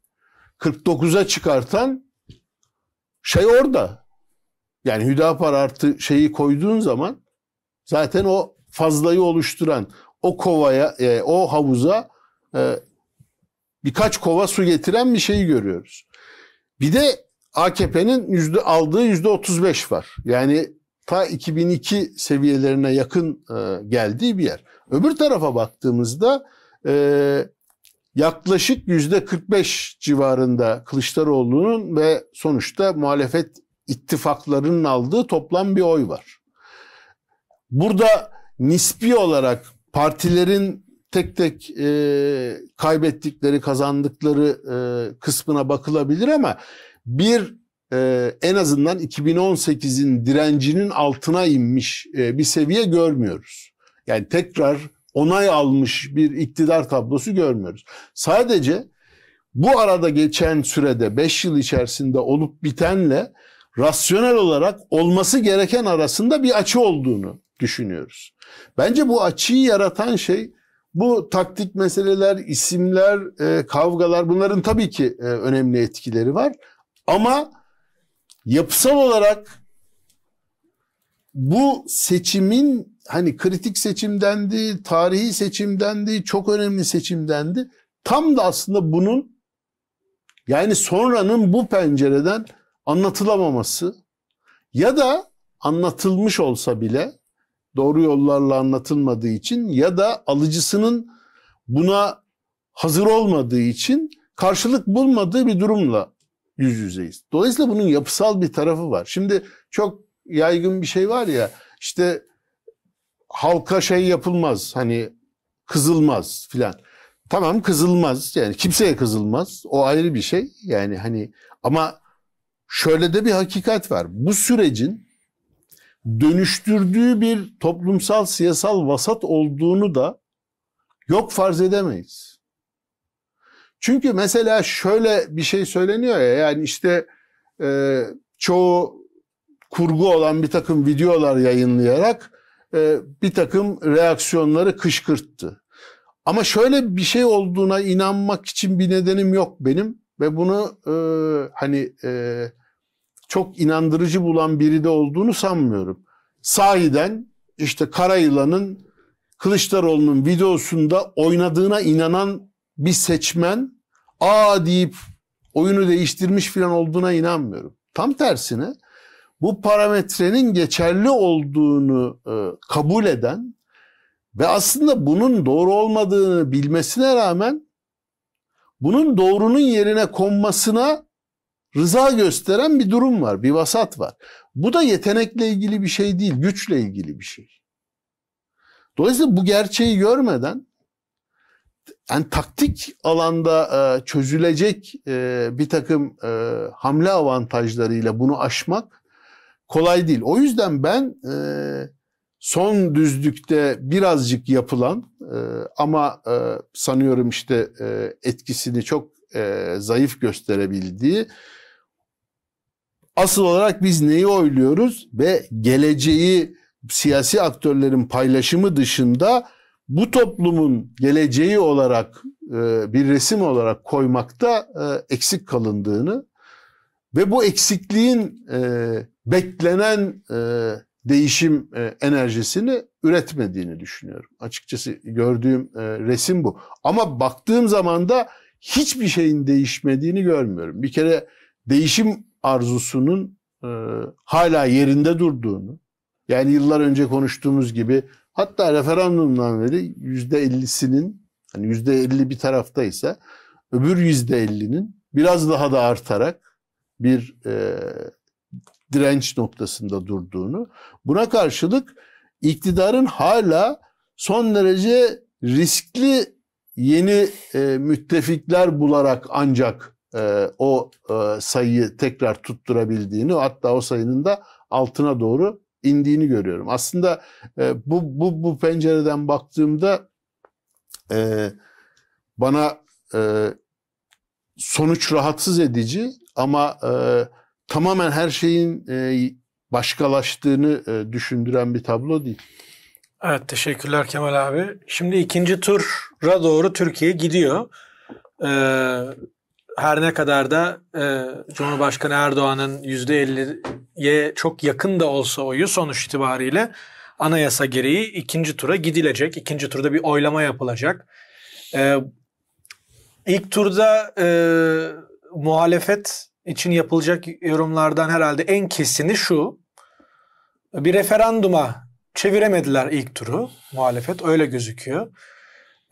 49'a çıkartan şey orada. Yani Hüdapar artı şeyi koyduğun zaman zaten o fazlayı oluşturan o kovaya, e, o havuza e, birkaç kova su getiren bir şeyi görüyoruz. Bir de AKP'nin yüzde aldığı yüzde 35 var. Yani ta 2002 seviyelerine yakın e, geldiği bir yer. Öbür tarafa baktığımızda e, yaklaşık yüzde 45 civarında Kılıçdaroğlu'nun ve sonuçta muhalefet ittifaklarının aldığı toplam bir oy var. Burada nispi olarak partilerin tek tek e, kaybettikleri, kazandıkları e, kısmına bakılabilir ama bir e, en azından 2018'in direncinin altına inmiş e, bir seviye görmüyoruz. Yani tekrar onay almış bir iktidar tablosu görmüyoruz. Sadece bu arada geçen sürede 5 yıl içerisinde olup bitenle rasyonel olarak olması gereken arasında bir açı olduğunu düşünüyoruz. Bence bu açıyı yaratan şey bu taktik meseleler, isimler, e, kavgalar bunların tabii ki e, önemli etkileri var. Ama yapısal olarak bu seçimin hani kritik seçimdendi, tarihi seçimdendi, çok önemli seçimdendi. Tam da aslında bunun yani sonranın bu pencereden anlatılamaması ya da anlatılmış olsa bile doğru yollarla anlatılmadığı için ya da alıcısının buna hazır olmadığı için karşılık bulmadığı bir durumla yüz yüzeyiz. Dolayısıyla bunun yapısal bir tarafı var. Şimdi çok yaygın bir şey var ya işte halka şey yapılmaz hani kızılmaz filan. Tamam kızılmaz yani kimseye kızılmaz o ayrı bir şey yani hani ama şöyle de bir hakikat var. Bu sürecin dönüştürdüğü bir toplumsal siyasal vasat olduğunu da yok farz edemeyiz. Çünkü mesela şöyle bir şey söyleniyor ya yani işte e, çoğu kurgu olan bir takım videolar yayınlayarak e, bir takım reaksiyonları kışkırttı. Ama şöyle bir şey olduğuna inanmak için bir nedenim yok benim ve bunu e, hani e, çok inandırıcı bulan biri de olduğunu sanmıyorum. Sahiden işte Karayılan'ın Kılıçdaroğlu'nun videosunda oynadığına inanan bir seçmen aa deyip oyunu değiştirmiş falan olduğuna inanmıyorum. Tam tersine bu parametrenin geçerli olduğunu e, kabul eden ve aslında bunun doğru olmadığını bilmesine rağmen bunun doğrunun yerine konmasına rıza gösteren bir durum var, bir vasat var. Bu da yetenekle ilgili bir şey değil, güçle ilgili bir şey. Dolayısıyla bu gerçeği görmeden yani taktik alanda e, çözülecek e, bir takım hamle avantajlarıyla bunu aşmak kolay değil. O yüzden ben e, son düzlükte birazcık yapılan e, ama e, sanıyorum işte e, etkisini çok e, zayıf gösterebildiği asıl olarak biz neyi oyluyoruz ve geleceği siyasi aktörlerin paylaşımı dışında bu toplumun geleceği olarak e, bir resim olarak koymakta e, eksik kalındığını ve bu eksikliğin e, beklenen e, değişim e, enerjisini üretmediğini düşünüyorum. Açıkçası gördüğüm e, resim bu. Ama baktığım zaman da hiçbir şeyin değişmediğini görmüyorum. Bir kere değişim arzusunun e, hala yerinde durduğunu, yani yıllar önce konuştuğumuz gibi hatta referandumdan beri yüzde ellisinin hani yüzde elli bir taraftaysa öbür yüzde ellinin biraz daha da artarak bir e, direnç noktasında durduğunu, buna karşılık iktidarın hala son derece riskli yeni e, müttefikler bularak ancak e, o e, sayıyı tekrar tutturabildiğini hatta o sayının da altına doğru indiğini görüyorum. Aslında e, bu, bu, bu pencereden baktığımda e, bana e, sonuç rahatsız edici ama e, tamamen her şeyin e, başkalaştığını e, düşündüren bir tablo değil. Evet teşekkürler Kemal abi. Şimdi ikinci tura doğru Türkiye gidiyor. Ee, her ne kadar da e, Cumhurbaşkanı Erdoğan'ın %50'ye çok yakın da olsa oyu sonuç itibariyle anayasa gereği ikinci tura gidilecek. İkinci turda bir oylama yapılacak. E, ilk turda e, muhalefet için yapılacak yorumlardan herhalde en kesini şu. Bir referanduma çeviremediler ilk turu muhalefet öyle gözüküyor.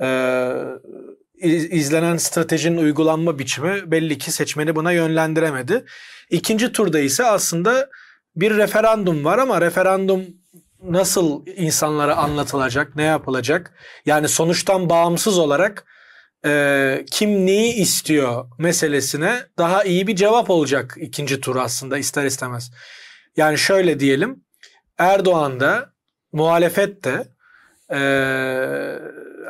Ee, izlenen stratejinin uygulanma biçimi belli ki seçmeni buna yönlendiremedi. İkinci turda ise aslında bir referandum var ama referandum nasıl insanlara anlatılacak, ne yapılacak? Yani sonuçtan bağımsız olarak e, kim neyi istiyor meselesine daha iyi bir cevap olacak ikinci tur aslında ister istemez. Yani şöyle diyelim Erdoğan da muhalefet de e,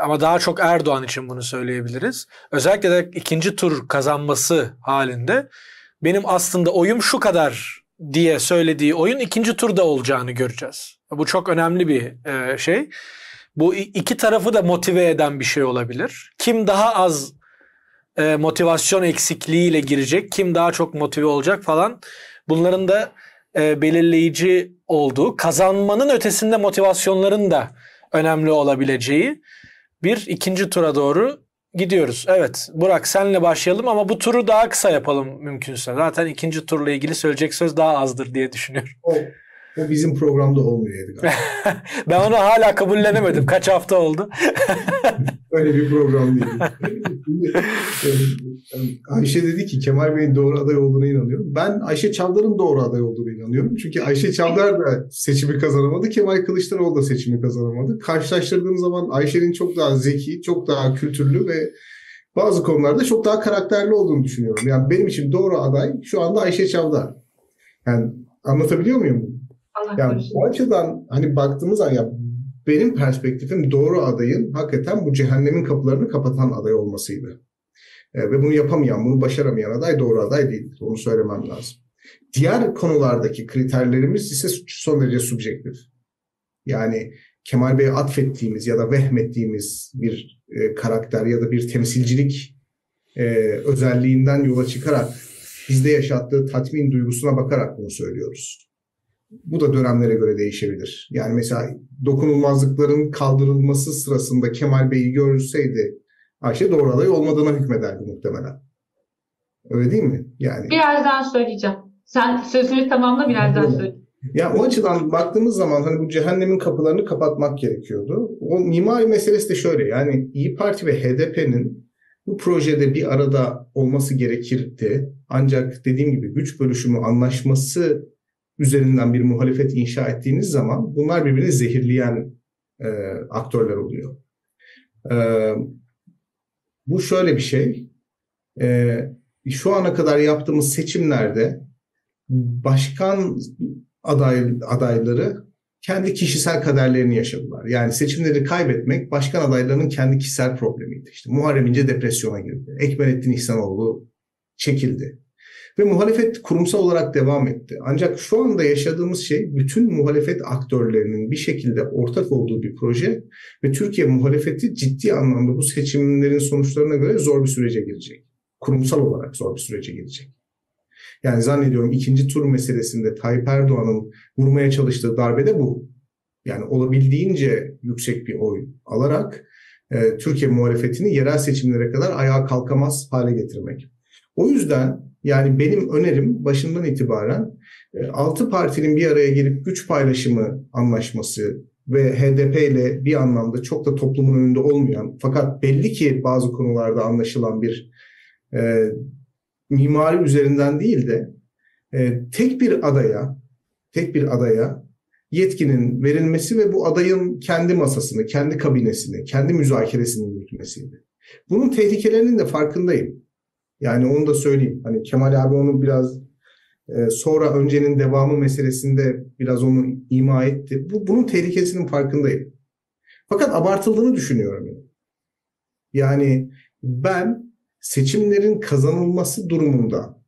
ama daha çok Erdoğan için bunu söyleyebiliriz. Özellikle de ikinci tur kazanması halinde benim aslında oyum şu kadar diye söylediği oyun ikinci turda olacağını göreceğiz. Bu çok önemli bir e, şey. Bu iki tarafı da motive eden bir şey olabilir. Kim daha az e, motivasyon eksikliğiyle girecek, kim daha çok motive olacak falan. Bunların da e, belirleyici olduğu, kazanmanın ötesinde motivasyonların da önemli olabileceği bir ikinci tura doğru gidiyoruz. Evet Burak senle başlayalım ama bu turu daha kısa yapalım mümkünse. Zaten ikinci turla ilgili söyleyecek söz daha azdır diye düşünüyorum. O, o bizim programda olmuyor Edgar. ben onu hala kabullenemedim. Kaç hafta oldu? Öyle bir program değil. Ayşe dedi ki Kemal Bey'in doğru aday olduğuna inanıyorum. Ben Ayşe Çavdar'ın doğru aday olduğuna inanıyorum. Çünkü Ayşe Çavdar da seçimi kazanamadı. Kemal Kılıçdaroğlu da seçimi kazanamadı. Karşılaştırdığım zaman Ayşe'nin çok daha zeki, çok daha kültürlü ve bazı konularda çok daha karakterli olduğunu düşünüyorum. Yani benim için doğru aday şu anda Ayşe Çavdar. Yani anlatabiliyor muyum? Allah yani korusun. o açıdan hani baktığımız zaman ya benim perspektifim doğru adayın hakikaten bu cehennemin kapılarını kapatan aday olmasıydı. E, ve bunu yapamayan, bunu başaramayan aday doğru aday değildir. Onu söylemem lazım. Diğer konulardaki kriterlerimiz ise son derece subjektif. Yani Kemal Bey'e atfettiğimiz ya da vehmettiğimiz bir e, karakter ya da bir temsilcilik e, özelliğinden yola çıkarak bizde yaşattığı tatmin duygusuna bakarak bunu söylüyoruz. Bu da dönemlere göre değişebilir. Yani mesela dokunulmazlıkların kaldırılması sırasında Kemal Bey'i görseydi Ayşe doğru aday olmadığına hükmederdi muhtemelen. Öyle değil mi? Yani Birazdan söyleyeceğim. Sen sözünü tamamla birazdan Evet. söyle. Ya o açıdan baktığımız zaman hani bu cehennemin kapılarını kapatmak gerekiyordu. O mimari meselesi de şöyle yani İyi Parti ve HDP'nin bu projede bir arada olması gerekirdi. Ancak dediğim gibi güç bölüşümü anlaşması üzerinden bir muhalefet inşa ettiğiniz zaman bunlar birbirini zehirleyen e, aktörler oluyor. E, bu şöyle bir şey. E, şu ana kadar yaptığımız seçimlerde başkan aday, adayları kendi kişisel kaderlerini yaşadılar. Yani seçimleri kaybetmek başkan adaylarının kendi kişisel problemiydi. İşte Muharrem İnce depresyona girdi. Ekmelettin İhsanoğlu çekildi. Ve muhalefet kurumsal olarak devam etti. Ancak şu anda yaşadığımız şey bütün muhalefet aktörlerinin bir şekilde ortak olduğu bir proje ve Türkiye muhalefeti ciddi anlamda bu seçimlerin sonuçlarına göre zor bir sürece girecek. Kurumsal olarak zor bir sürece girecek. Yani zannediyorum ikinci tur meselesinde Tayyip Erdoğan'ın vurmaya çalıştığı darbe de bu. Yani olabildiğince yüksek bir oy alarak e, Türkiye muhalefetini yerel seçimlere kadar ayağa kalkamaz hale getirmek. O yüzden yani benim önerim başından itibaren e, altı partinin bir araya gelip güç paylaşımı anlaşması ve HDP ile bir anlamda çok da toplumun önünde olmayan fakat belli ki bazı konularda anlaşılan bir e, mimari üzerinden değil de e, tek bir adaya tek bir adaya yetkinin verilmesi ve bu adayın kendi masasını, kendi kabinesini, kendi müzakeresini yürütmesiydi. Bunun tehlikelerinin de farkındayım. Yani onu da söyleyeyim. Hani Kemal abi onu biraz e, sonra öncenin devamı meselesinde biraz onu ima etti. Bu bunun tehlikesinin farkındayım. Fakat abartıldığını düşünüyorum. Yani ben seçimlerin kazanılması durumunda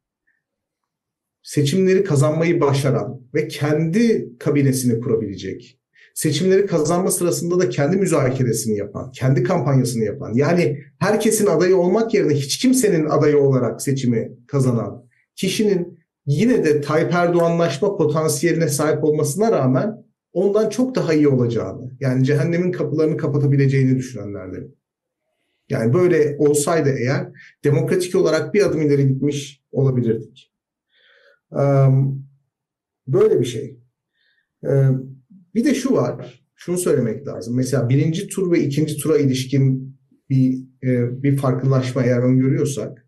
seçimleri kazanmayı başaran ve kendi kabinesini kurabilecek, seçimleri kazanma sırasında da kendi müzakeresini yapan, kendi kampanyasını yapan, yani herkesin adayı olmak yerine hiç kimsenin adayı olarak seçimi kazanan kişinin yine de Tayyip Erdoğanlaşma potansiyeline sahip olmasına rağmen ondan çok daha iyi olacağını, yani cehennemin kapılarını kapatabileceğini düşünenlerdenim. Yani böyle olsaydı eğer demokratik olarak bir adım ileri gitmiş olabilirdik. Böyle bir şey. Bir de şu var, şunu söylemek lazım. Mesela birinci tur ve ikinci tura ilişkin bir bir farklılaşma eğer öngörüyorsak,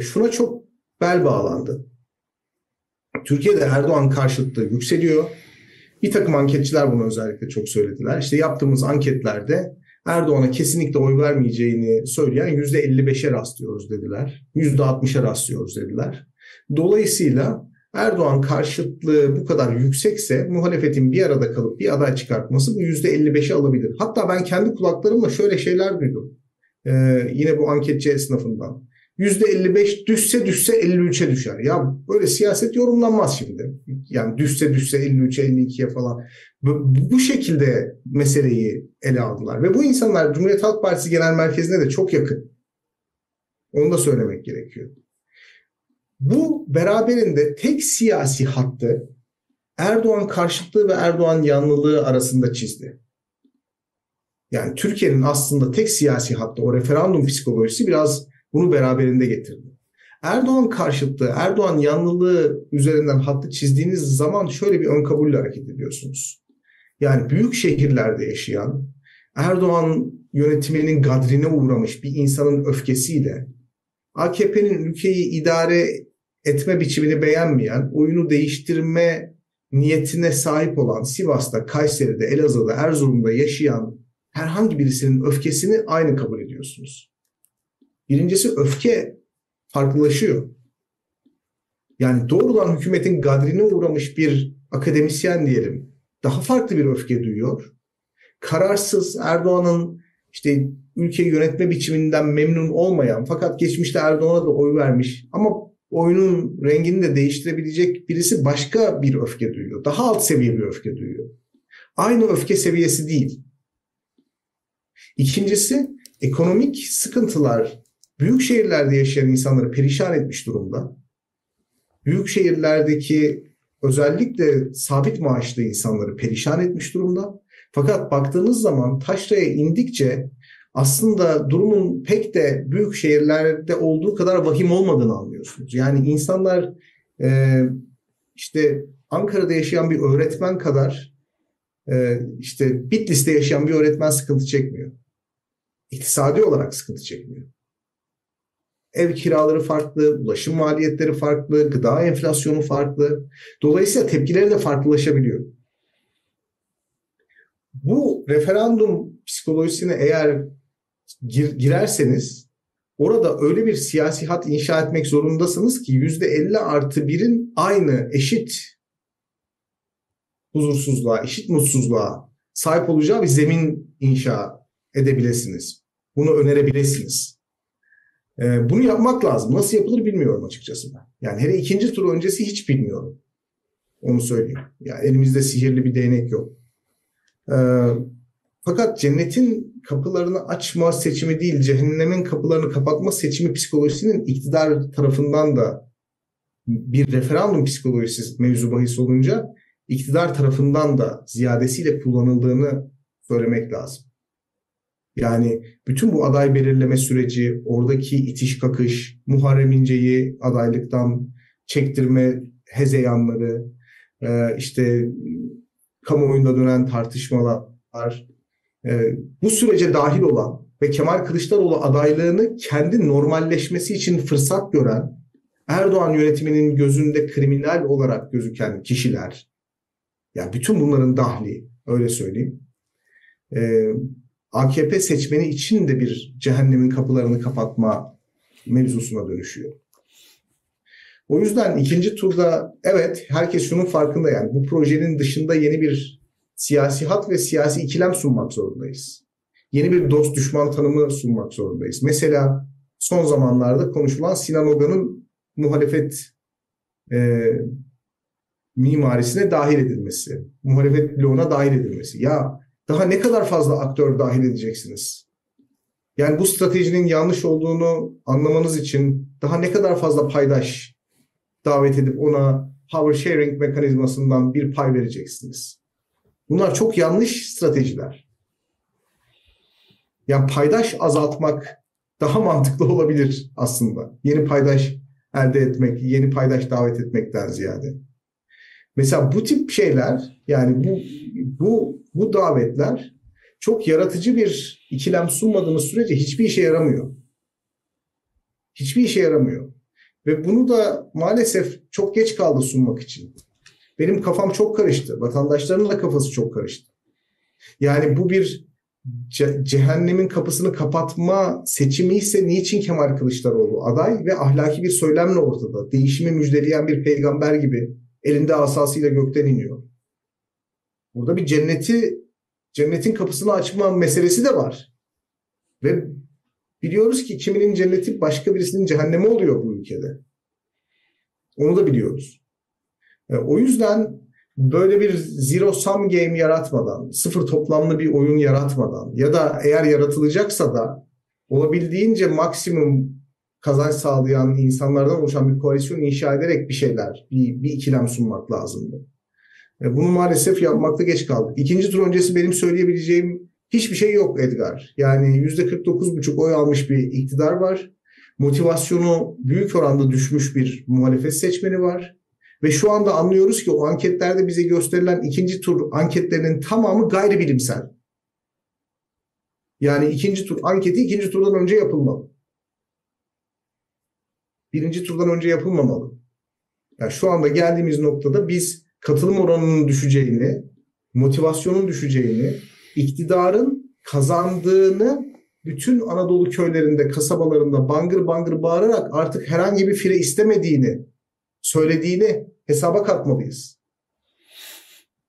şuna çok bel bağlandı. Türkiye'de Erdoğan karşıtlığı yükseliyor. Bir takım anketçiler bunu özellikle çok söylediler. İşte yaptığımız anketlerde Erdoğan'a kesinlikle oy vermeyeceğini söyleyen %55'e rastlıyoruz dediler. %60'a rastlıyoruz dediler. Dolayısıyla Erdoğan karşıtlığı bu kadar yüksekse muhalefetin bir arada kalıp bir aday çıkartması bu %55'i alabilir. Hatta ben kendi kulaklarımla şöyle şeyler duydum. Ee, yine bu anketçi esnafından. %55 düşse düşse 53'e düşer. Ya böyle siyaset yorumlanmaz şimdi. Yani düşse düşse 53'e 52'ye falan. Bu, bu şekilde meseleyi ele aldılar. Ve bu insanlar Cumhuriyet Halk Partisi Genel Merkezi'ne de çok yakın. Onu da söylemek gerekiyor. Bu beraberinde tek siyasi hattı Erdoğan karşıtlığı ve Erdoğan yanlılığı arasında çizdi. Yani Türkiye'nin aslında tek siyasi hattı o referandum psikolojisi biraz bunu beraberinde getirdi. Erdoğan karşıtlığı, Erdoğan yanlılığı üzerinden hattı çizdiğiniz zaman şöyle bir ön kabulle hareket ediyorsunuz. Yani büyük şehirlerde yaşayan, Erdoğan yönetiminin gadrine uğramış bir insanın öfkesiyle AKP'nin ülkeyi idare etme biçimini beğenmeyen, oyunu değiştirme niyetine sahip olan Sivas'ta, Kayseri'de, Elazığ'da, Erzurum'da yaşayan herhangi birisinin öfkesini aynı kabul ediyorsunuz. Birincisi öfke farklılaşıyor. Yani doğrudan hükümetin gadrine uğramış bir akademisyen diyelim daha farklı bir öfke duyuyor. Kararsız Erdoğan'ın işte ülkeyi yönetme biçiminden memnun olmayan fakat geçmişte Erdoğan'a da oy vermiş ama oyunun rengini de değiştirebilecek birisi başka bir öfke duyuyor. Daha alt seviye bir öfke duyuyor. Aynı öfke seviyesi değil. İkincisi ekonomik sıkıntılar büyük şehirlerde yaşayan insanları perişan etmiş durumda. Büyük şehirlerdeki özellikle sabit maaşlı insanları perişan etmiş durumda. Fakat baktığınız zaman taşraya indikçe aslında durumun pek de büyük şehirlerde olduğu kadar vahim olmadığını anlıyorsunuz. Yani insanlar e, işte Ankara'da yaşayan bir öğretmen kadar e, işte Bitlis'te yaşayan bir öğretmen sıkıntı çekmiyor. İktisadi olarak sıkıntı çekmiyor. Ev kiraları farklı, ulaşım maliyetleri farklı, gıda enflasyonu farklı. Dolayısıyla tepkileri de farklılaşabiliyor. Bu referandum psikolojisine eğer gir, girerseniz orada öyle bir siyasi hat inşa etmek zorundasınız ki yüzde 50 artı birin aynı eşit huzursuzluğa, eşit mutsuzluğa sahip olacağı bir zemin inşa edebilirsiniz. Bunu önerebilirsiniz. Ee, bunu yapmak lazım. Nasıl yapılır bilmiyorum açıkçası ben. Yani hele ikinci tur öncesi hiç bilmiyorum. Onu söyleyeyim. Yani elimizde sihirli bir değnek yok. Ee, fakat cennetin kapılarını açma seçimi değil, cehennemin kapılarını kapatma seçimi psikolojisinin iktidar tarafından da bir referandum psikolojisi mevzu bahis olunca iktidar tarafından da ziyadesiyle kullanıldığını söylemek lazım. Yani bütün bu aday belirleme süreci, oradaki itiş kakış, Muharrem İnce'yi adaylıktan çektirme hezeyanları, e, işte kamuoyunda dönen tartışmalar, bu sürece dahil olan ve Kemal Kılıçdaroğlu adaylığını kendi normalleşmesi için fırsat gören Erdoğan yönetiminin gözünde kriminal olarak gözüken kişiler, yani bütün bunların dahli, öyle söyleyeyim. E, AKP seçmeni için de bir cehennemin kapılarını kapatma mevzusuna dönüşüyor. O yüzden ikinci turda evet herkes şunun farkında yani bu projenin dışında yeni bir siyasi hat ve siyasi ikilem sunmak zorundayız. Yeni bir dost düşman tanımı sunmak zorundayız. Mesela son zamanlarda konuşulan Sinan Oga'nın muhalefet e, mimarisine dahil edilmesi, muhalefet bloğuna dahil edilmesi. Ya daha ne kadar fazla aktör dahil edeceksiniz? Yani bu stratejinin yanlış olduğunu anlamanız için daha ne kadar fazla paydaş davet edip ona power sharing mekanizmasından bir pay vereceksiniz? Bunlar çok yanlış stratejiler. Yani paydaş azaltmak daha mantıklı olabilir aslında. Yeni paydaş elde etmek, yeni paydaş davet etmekten ziyade. Mesela bu tip şeyler yani bu bu bu davetler çok yaratıcı bir ikilem sunmadığınız sürece hiçbir işe yaramıyor. Hiçbir işe yaramıyor. Ve bunu da maalesef çok geç kaldı sunmak için. Benim kafam çok karıştı. Vatandaşların da kafası çok karıştı. Yani bu bir ce- cehennemin kapısını kapatma seçimi ise niçin Kemal Kılıçdaroğlu aday ve ahlaki bir söylemle ortada. Değişimi müjdeleyen bir peygamber gibi elinde asasıyla gökten iniyor. Burada bir cenneti cennetin kapısını açma meselesi de var. Ve biliyoruz ki kiminin cenneti başka birisinin cehennemi oluyor bu ülkede. Onu da biliyoruz. E, o yüzden böyle bir zero sum game yaratmadan, sıfır toplamlı bir oyun yaratmadan ya da eğer yaratılacaksa da olabildiğince maksimum kazanç sağlayan insanlardan oluşan bir koalisyon inşa ederek bir şeyler, bir, bir ikilem sunmak lazımdı. E, bunu maalesef yapmakta geç kaldık. İkinci tur öncesi benim söyleyebileceğim hiçbir şey yok Edgar. Yani %49,5 oy almış bir iktidar var. Motivasyonu büyük oranda düşmüş bir muhalefet seçmeni var. Ve şu anda anlıyoruz ki o anketlerde bize gösterilen ikinci tur anketlerinin tamamı gayri bilimsel. Yani ikinci tur anketi ikinci turdan önce yapılmalı. Birinci turdan önce yapılmamalı. Yani şu anda geldiğimiz noktada biz katılım oranının düşeceğini, motivasyonun düşeceğini, iktidarın kazandığını bütün Anadolu köylerinde, kasabalarında bangır bangır bağırarak artık herhangi bir fire istemediğini söylediğini hesaba katmalıyız.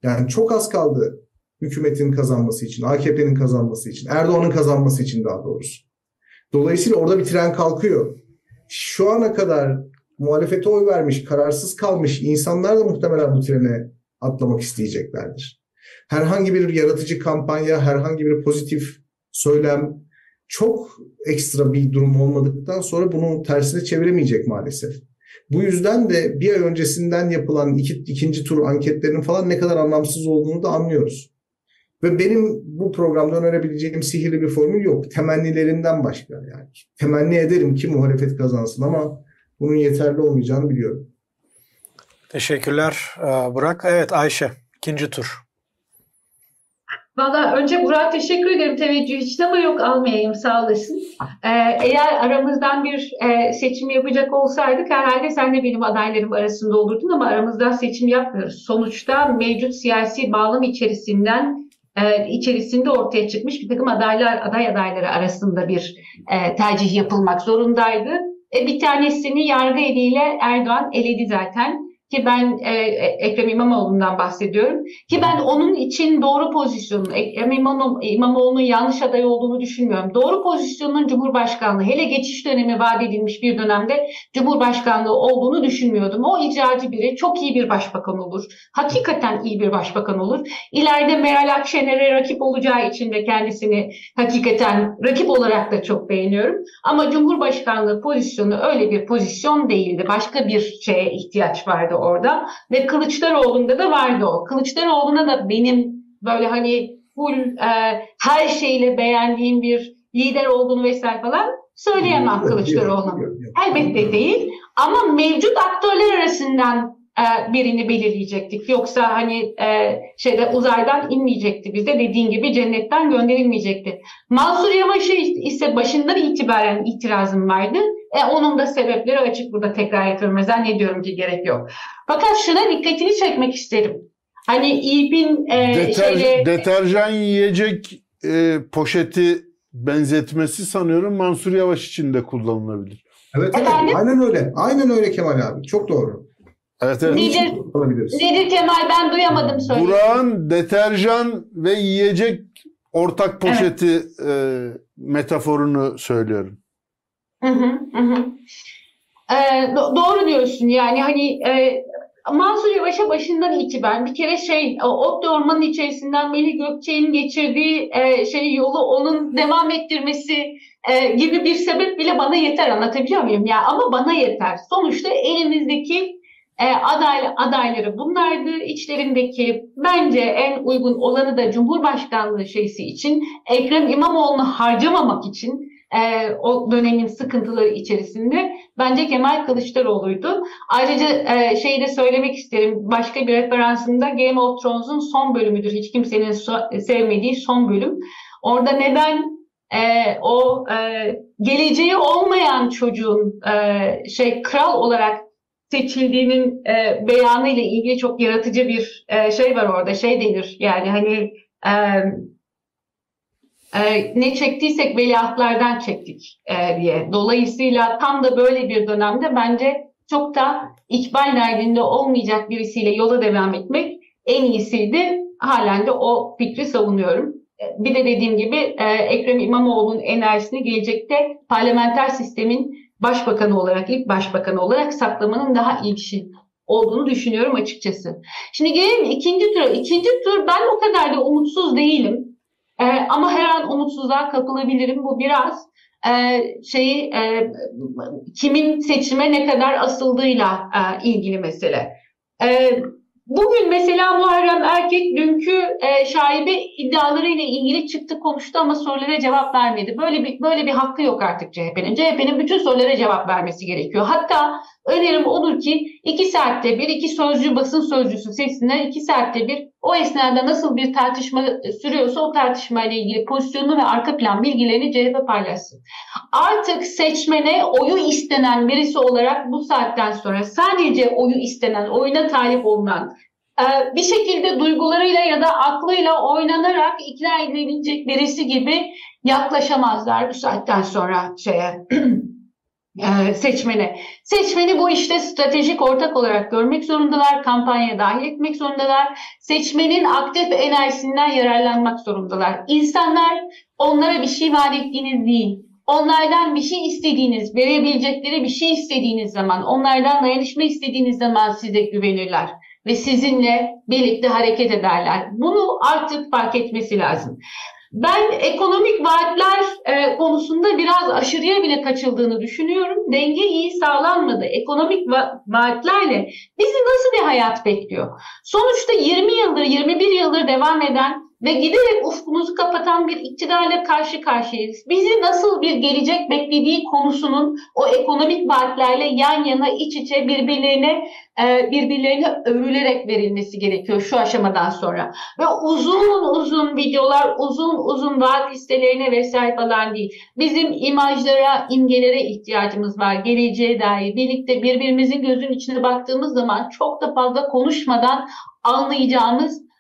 Yani çok az kaldı hükümetin kazanması için, AKP'nin kazanması için, Erdoğan'ın kazanması için daha doğrusu. Dolayısıyla orada bir tren kalkıyor. Şu ana kadar muhalefete oy vermiş, kararsız kalmış insanlar da muhtemelen bu trene atlamak isteyeceklerdir. Herhangi bir yaratıcı kampanya, herhangi bir pozitif söylem, çok ekstra bir durum olmadıktan sonra bunu tersine çeviremeyecek maalesef. Bu yüzden de bir ay öncesinden yapılan iki, ikinci tur anketlerinin falan ne kadar anlamsız olduğunu da anlıyoruz. Ve benim bu programda önerebileceğim sihirli bir formül yok. Temennilerinden başka yani. Temenni ederim ki muhalefet kazansın ama bunun yeterli olmayacağını biliyorum. Teşekkürler e, Burak. Evet Ayşe ikinci tur. Valla önce Burak teşekkür ederim teveccüh için ama yok almayayım sağ olasın. Ee, eğer aramızdan bir e, seçim yapacak olsaydık herhalde sen de benim adaylarım arasında olurdun ama aramızdan seçim yapmıyoruz. Sonuçta mevcut siyasi bağlam içerisinden e, içerisinde ortaya çıkmış bir takım adaylar aday adayları arasında bir e, tercih yapılmak zorundaydı. E, bir tanesini yargı eliyle Erdoğan eledi zaten ki ben e, e, Ekrem İmamoğlu'ndan bahsediyorum ki ben onun için doğru pozisyonun Ekrem İmamoğlu'nun yanlış aday olduğunu düşünmüyorum. Doğru pozisyonun Cumhurbaşkanlığı hele geçiş dönemi vaat edilmiş bir dönemde Cumhurbaşkanlığı olduğunu düşünmüyordum. O icracı biri çok iyi bir başbakan olur. Hakikaten iyi bir başbakan olur. İleride Meral Akşener'e rakip olacağı için de kendisini hakikaten rakip olarak da çok beğeniyorum. Ama Cumhurbaşkanlığı pozisyonu öyle bir pozisyon değildi. Başka bir şeye ihtiyaç vardı orada ve Kılıçdaroğlu'nda da vardı o. Kılıçdaroğlu'na da benim böyle hani full e, her şeyle beğendiğim bir lider olduğunu vesaire falan söyleyemem Kılıçdaroğlu'nun. Elbette değil ama mevcut aktörler arasından e, birini belirleyecektik. Yoksa hani e, şeyde uzaydan inmeyecekti bize dediğin gibi cennetten gönderilmeyecekti. Mansur Yavaş'a ise başından itibaren itirazım vardı. E, onun da sebepleri açık burada tekrar etmeme zannediyorum ki gerek yok. Fakat şuna dikkatini çekmek isterim. Hani İB'in e, Deter, şeyle... Deterjan yiyecek e, poşeti benzetmesi sanıyorum Mansur Yavaş için de kullanılabilir. Evet, evet aynen öyle. Aynen öyle Kemal abi. Çok doğru. Evet, evet. Nedir, nedir Kemal ben duyamadım söyle. Burak'ın deterjan ve yiyecek ortak poşeti evet. e, metaforunu söylüyorum. Hı. Ee, doğru diyorsun yani hani e, Mansur Yavaş'a başından itibaren bir kere şey Ot Orman'ın içerisinden Melih Gökçe'nin geçirdiği e, şey yolu onun devam ettirmesi e, gibi bir sebep bile bana yeter anlatabiliyor muyum? Ya ama bana yeter. Sonuçta elimizdeki e, aday, adayları bunlardı. İçlerindeki bence en uygun olanı da Cumhurbaşkanlığı şeysi için Ekrem İmamoğlu'nu harcamamak için e, o dönemin sıkıntıları içerisinde bence Kemal Kılıçdaroğlu'ydu. Ayrıca e, şeyi de söylemek isterim. Başka bir referansında Game of Thrones'un son bölümüdür. Hiç kimsenin so- sevmediği son bölüm. Orada neden e, o e, geleceği olmayan çocuğun e, şey kral olarak seçildiğinin e, beyanı ile ilgili çok yaratıcı bir e, şey var orada. Şey denir yani hani e, e, ne çektiysek veliahtlardan çektik e, diye. Dolayısıyla tam da böyle bir dönemde bence çok da ikbal derdinde olmayacak birisiyle yola devam etmek en iyisiydi. Halen de o fikri savunuyorum. E, bir de dediğim gibi e, Ekrem İmamoğlu'nun enerjisini gelecekte parlamenter sistemin başbakanı olarak, ilk başbakanı olarak saklamanın daha iyi şey olduğunu düşünüyorum açıkçası. Şimdi gelelim ikinci tura. İkinci tur ben o kadar da umutsuz değilim. E, ama her an umutsuzluğa kapılabilirim. Bu biraz e, şeyi e, kimin seçime ne kadar asıldığıyla e, ilgili mesele. E, Bugün mesela Muharrem Erkek dünkü e, şaibe iddialarıyla ilgili çıktı konuştu ama sorulara cevap vermedi. Böyle bir böyle bir hakkı yok artık CHP'nin. CHP'nin bütün sorulara cevap vermesi gerekiyor. Hatta önerim olur ki iki saatte bir, iki sözcü basın sözcüsü sesinden iki saatte bir. O esnada nasıl bir tartışma sürüyorsa o tartışmayla ilgili pozisyonu ve arka plan bilgilerini CHP paylaşsın. Artık seçmene oyu istenen birisi olarak bu saatten sonra sadece oyu istenen, oyuna talip olunan e, bir şekilde duygularıyla ya da aklıyla oynanarak ikna edilebilecek birisi gibi yaklaşamazlar bu saatten sonra şeye e, seçmene. Seçmeni bu işte stratejik ortak olarak görmek zorundalar, kampanya dahil etmek zorundalar. Seçmenin aktif enerjisinden yararlanmak zorundalar. İnsanlar onlara bir şey vaat ettiğiniz değil, onlardan bir şey istediğiniz, verebilecekleri bir şey istediğiniz zaman, onlardan dayanışma istediğiniz zaman size güvenirler ve sizinle birlikte hareket ederler. Bunu artık fark etmesi lazım. Ben ekonomik vaatler e, konusunda biraz aşırıya bile kaçıldığını düşünüyorum. Denge iyi sağlanmadı. Ekonomik va- vaatlerle bizi nasıl bir hayat bekliyor? Sonuçta 20 yıldır, 21 yıldır devam eden ve giderek ufkumuzu kapatan bir iktidarla karşı karşıyayız. Bizi nasıl bir gelecek beklediği konusunun o ekonomik vaatlerle yan yana iç içe birbirlerine e, birbirlerine övülerek verilmesi gerekiyor şu aşamadan sonra. Ve uzun uzun videolar, uzun uzun vaat listelerine vesaire falan değil. Bizim imajlara, imgelere ihtiyacımız var. Geleceğe dair birlikte birbirimizin gözünün içine baktığımız zaman çok da fazla konuşmadan anlayacağımız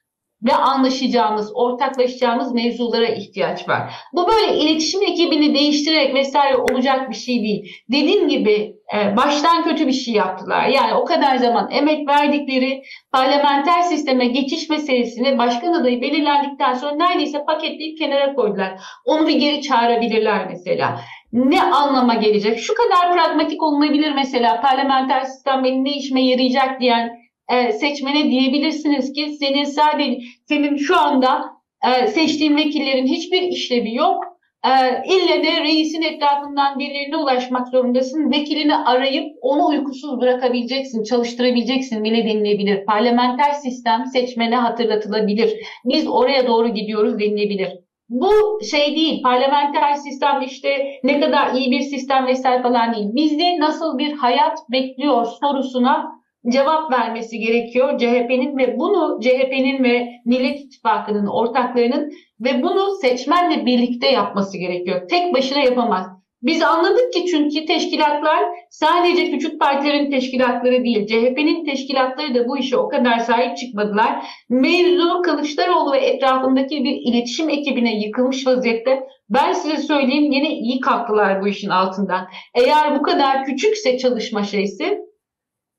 ve anlaşacağımız, ortaklaşacağımız mevzulara ihtiyaç var. Bu böyle iletişim ekibini değiştirerek vesaire olacak bir şey değil. Dediğim gibi e, baştan kötü bir şey yaptılar. Yani o kadar zaman emek verdikleri parlamenter sisteme geçiş meselesini başkan adayı belirlendikten sonra neredeyse paketleyip kenara koydular. Onu bir geri çağırabilirler mesela. Ne anlama gelecek? Şu kadar pragmatik olunabilir mesela parlamenter sistem benim ne işime yarayacak diyen e, seçmene diyebilirsiniz ki senin sadece senin şu anda e, seçtiğin vekillerin hiçbir işlevi yok. E, ille de reisin etrafından birilerine ulaşmak zorundasın. Vekilini arayıp onu uykusuz bırakabileceksin, çalıştırabileceksin bile denilebilir. Parlamenter sistem seçmene hatırlatılabilir. Biz oraya doğru gidiyoruz denilebilir. Bu şey değil, parlamenter sistem işte ne kadar iyi bir sistem vesaire falan değil. Bizi nasıl bir hayat bekliyor sorusuna cevap vermesi gerekiyor CHP'nin ve bunu CHP'nin ve Millet İttifakı'nın ortaklarının ve bunu seçmenle birlikte yapması gerekiyor. Tek başına yapamaz. Biz anladık ki çünkü teşkilatlar sadece küçük partilerin teşkilatları değil, CHP'nin teşkilatları da bu işe o kadar sahip çıkmadılar. Mevzu Kılıçdaroğlu ve etrafındaki bir iletişim ekibine yıkılmış vaziyette. Ben size söyleyeyim yine iyi kalktılar bu işin altından. Eğer bu kadar küçükse çalışma şeysi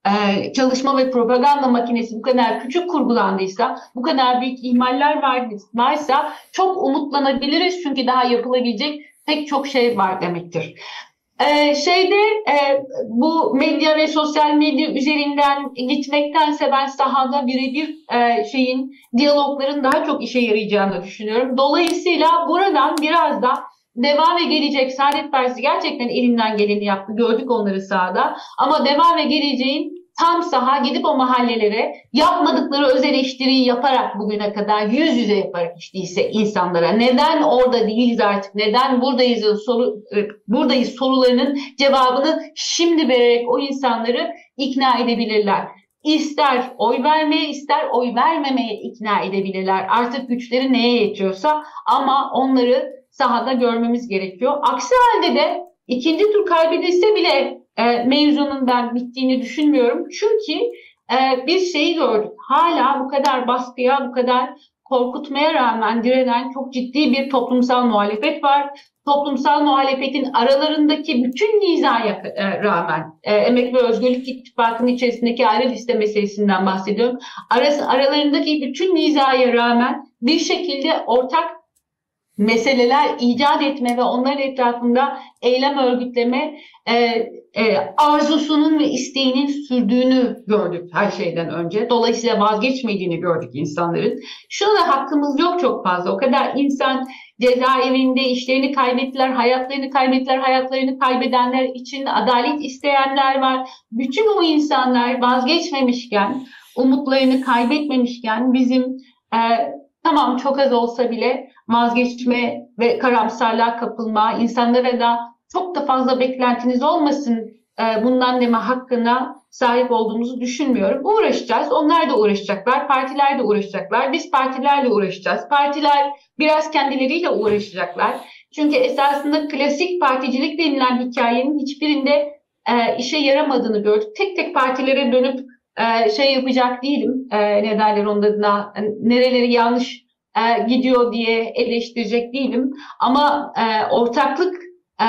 ee, çalışma ve propaganda makinesi bu kadar küçük kurgulandıysa, bu kadar büyük ihmaller var, varsa çok umutlanabiliriz çünkü daha yapılabilecek pek çok şey var demektir. Ee, şeyde e, bu medya ve sosyal medya üzerinden gitmektense ben sahada birebir e, şeyin diyalogların daha çok işe yarayacağını düşünüyorum. Dolayısıyla buradan biraz da Deva ve Gelecek Saadet Partisi gerçekten elinden geleni yaptı. Gördük onları sahada. Ama Deva ve Geleceğin tam saha gidip o mahallelere yapmadıkları öz eleştiriyi yaparak bugüne kadar yüz yüze yaparak işteyse insanlara neden orada değiliz artık neden buradayız soru e, buradayız sorularının cevabını şimdi vererek o insanları ikna edebilirler. İster oy vermeye ister oy vermemeye ikna edebilirler. Artık güçleri neye yetiyorsa ama onları sahada görmemiz gerekiyor. Aksi halde de ikinci tur kaybedilse bile e, mevzunun ben bittiğini düşünmüyorum. Çünkü e, bir şeyi gördük. Hala bu kadar baskıya, bu kadar korkutmaya rağmen direnen çok ciddi bir toplumsal muhalefet var. Toplumsal muhalefetin aralarındaki bütün nizaya e, rağmen e, Emek ve Özgürlük İttifakı'nın içerisindeki ayrı liste meselesinden bahsediyorum. Arası, aralarındaki bütün nizaya rağmen bir şekilde ortak meseleler icat etme ve onların etrafında eylem örgütleme e, e, arzusunun ve isteğinin sürdüğünü gördük her şeyden önce. Dolayısıyla vazgeçmediğini gördük insanların. Şuna da hakkımız yok çok fazla. O kadar insan cezaevinde işlerini kaybettiler, hayatlarını kaybettiler, hayatlarını kaybedenler için adalet isteyenler var. Bütün o insanlar vazgeçmemişken, umutlarını kaybetmemişken bizim e, tamam çok az olsa bile vazgeçme ve karamsarlığa kapılma, insanlara da çok da fazla beklentiniz olmasın e, bundan deme hakkına sahip olduğumuzu düşünmüyorum. Uğraşacağız. Onlar da uğraşacaklar. Partiler de uğraşacaklar. Biz partilerle uğraşacağız. Partiler biraz kendileriyle uğraşacaklar. Çünkü esasında klasik particilik denilen hikayenin hiçbirinde e, işe yaramadığını gördük. Tek tek partilere dönüp e, şey yapacak değilim. E, ne derler onun adına nereleri yanlış e, gidiyor diye eleştirecek değilim. Ama e, ortaklık e,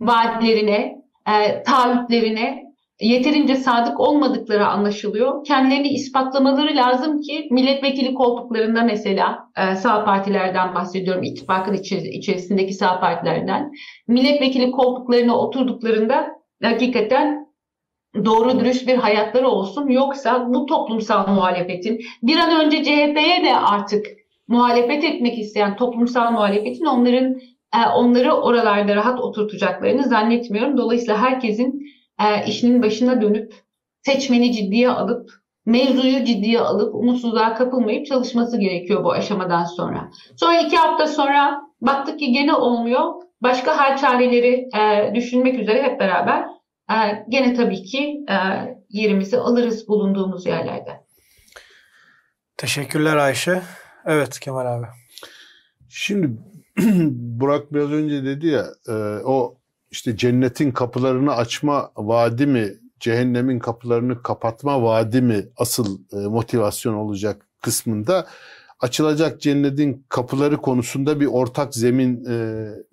vaatlerine e, taahhütlerine yeterince sadık olmadıkları anlaşılıyor. Kendilerini ispatlamaları lazım ki milletvekili koltuklarında mesela e, sağ partilerden bahsediyorum, ittifakın içerisindeki sağ partilerden. Milletvekili koltuklarına oturduklarında hakikaten doğru dürüst bir hayatları olsun. Yoksa bu toplumsal muhalefetin bir an önce CHP'ye de artık muhalefet etmek isteyen toplumsal muhalefetin onların e, onları oralarda rahat oturtacaklarını zannetmiyorum. Dolayısıyla herkesin e, işinin başına dönüp seçmeni ciddiye alıp mevzuyu ciddiye alıp umutsuzluğa kapılmayıp çalışması gerekiyor bu aşamadan sonra. Sonra iki hafta sonra baktık ki gene olmuyor. Başka hal çareleri e, düşünmek üzere hep beraber gene tabii ki e, yerimizi alırız bulunduğumuz yerlerde. Teşekkürler Ayşe. Evet Kemal abi. Şimdi Burak biraz önce dedi ya e, o işte cennetin kapılarını açma vaadi mi, cehennemin kapılarını kapatma vaadi mi asıl e, motivasyon olacak kısmında açılacak cennetin kapıları konusunda bir ortak zemin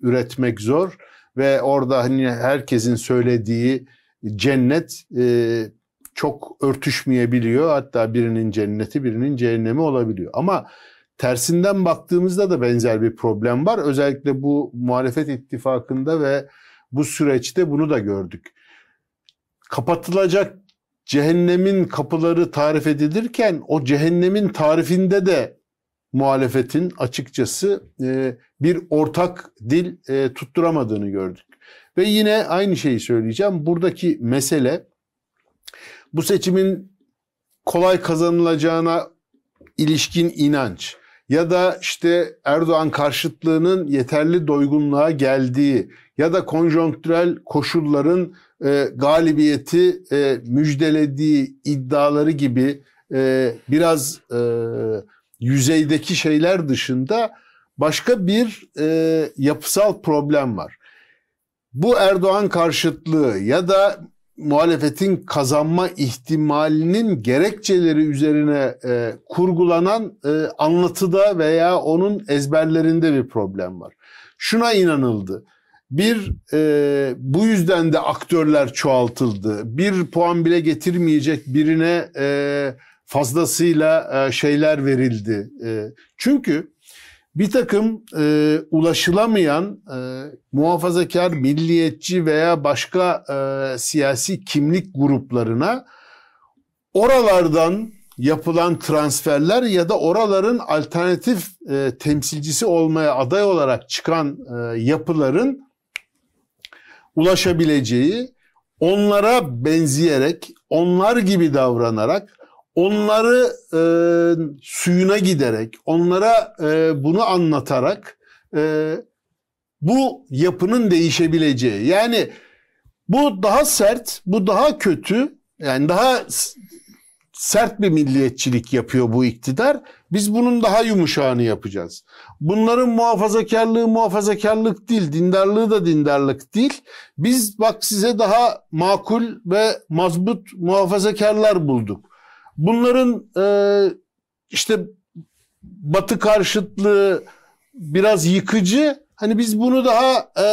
üretmek zor ve orada hani herkesin söylediği cennet e, çok örtüşmeyebiliyor. Hatta birinin cenneti birinin cehennemi olabiliyor. Ama tersinden baktığımızda da benzer bir problem var. Özellikle bu muhalefet ittifakında ve bu süreçte bunu da gördük. Kapatılacak cehennemin kapıları tarif edilirken o cehennemin tarifinde de muhalefetin açıkçası e, bir ortak dil e, tutturamadığını gördük. Ve yine aynı şeyi söyleyeceğim. Buradaki mesele bu seçimin kolay kazanılacağına ilişkin inanç ya da işte Erdoğan karşıtlığının yeterli doygunluğa geldiği ya da konjonktürel koşulların e, galibiyeti e, müjdelediği iddiaları gibi e, biraz e, yüzeydeki şeyler dışında başka bir e, yapısal problem var. Bu Erdoğan karşıtlığı ya da muhalefetin kazanma ihtimalinin gerekçeleri üzerine e, kurgulanan e, anlatıda veya onun ezberlerinde bir problem var. Şuna inanıldı. Bir e, bu yüzden de aktörler çoğaltıldı. Bir puan bile getirmeyecek birine e, fazlasıyla e, şeyler verildi. E, çünkü bir takım e, ulaşılamayan e, muhafazakar, milliyetçi veya başka e, siyasi kimlik gruplarına oralardan yapılan transferler ya da oraların alternatif e, temsilcisi olmaya aday olarak çıkan e, yapıların ulaşabileceği, onlara benzeyerek, onlar gibi davranarak onları e, suyuna giderek, onlara e, bunu anlatarak e, bu yapının değişebileceği. Yani bu daha sert, bu daha kötü, yani daha sert bir milliyetçilik yapıyor bu iktidar. Biz bunun daha yumuşağını yapacağız. Bunların muhafazakarlığı muhafazakarlık değil, dindarlığı da dindarlık değil. Biz bak size daha makul ve mazbut muhafazakarlar bulduk. Bunların e, işte batı karşıtlığı biraz yıkıcı. Hani biz bunu daha e,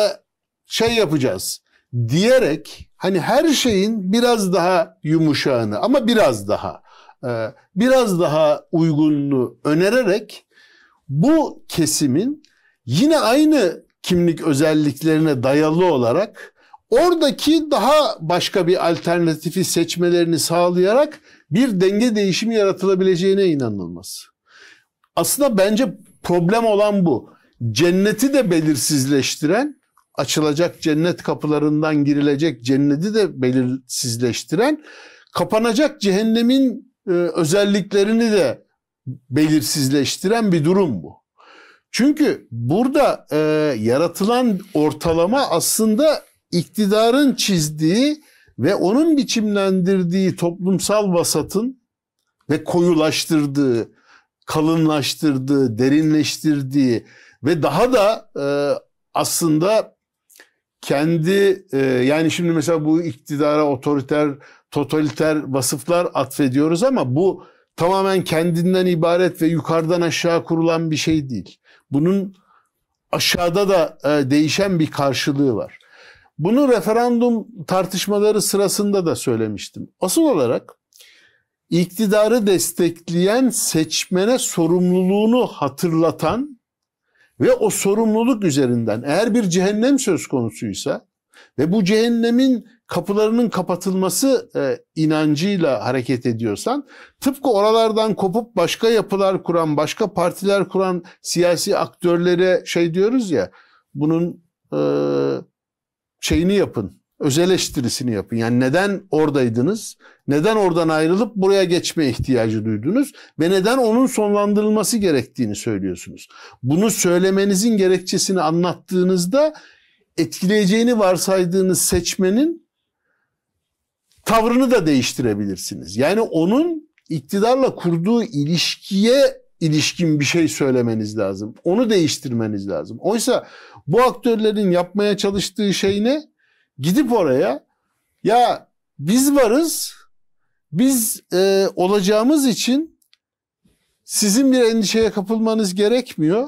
şey yapacağız diyerek hani her şeyin biraz daha yumuşağını ama biraz daha e, biraz daha uygunluğu önererek bu kesimin yine aynı kimlik özelliklerine dayalı olarak oradaki daha başka bir alternatifi seçmelerini sağlayarak bir denge değişimi yaratılabileceğine inanılmaz. Aslında bence problem olan bu. Cenneti de belirsizleştiren, açılacak cennet kapılarından girilecek cenneti de belirsizleştiren, kapanacak cehennemin e, özelliklerini de belirsizleştiren bir durum bu. Çünkü burada e, yaratılan ortalama aslında iktidarın çizdiği ve onun biçimlendirdiği toplumsal vasatın ve koyulaştırdığı, kalınlaştırdığı, derinleştirdiği ve daha da e, aslında kendi e, yani şimdi mesela bu iktidara otoriter, totaliter vasıflar atfediyoruz ama bu tamamen kendinden ibaret ve yukarıdan aşağı kurulan bir şey değil. Bunun aşağıda da e, değişen bir karşılığı var. Bunu referandum tartışmaları sırasında da söylemiştim. Asıl olarak iktidarı destekleyen seçmene sorumluluğunu hatırlatan ve o sorumluluk üzerinden eğer bir cehennem söz konusuysa ve bu cehennemin kapılarının kapatılması e, inancıyla hareket ediyorsan tıpkı oralardan kopup başka yapılar kuran, başka partiler kuran siyasi aktörlere şey diyoruz ya bunun e, şeyini yapın, öz eleştirisini yapın. Yani neden oradaydınız? Neden oradan ayrılıp buraya geçme ihtiyacı duydunuz? Ve neden onun sonlandırılması gerektiğini söylüyorsunuz. Bunu söylemenizin gerekçesini anlattığınızda etkileyeceğini varsaydığınız seçmenin tavrını da değiştirebilirsiniz. Yani onun iktidarla kurduğu ilişkiye ilişkin bir şey söylemeniz lazım. Onu değiştirmeniz lazım. Oysa bu aktörlerin yapmaya çalıştığı şey ne? Gidip oraya ya biz varız, biz e, olacağımız için sizin bir endişeye kapılmanız gerekmiyor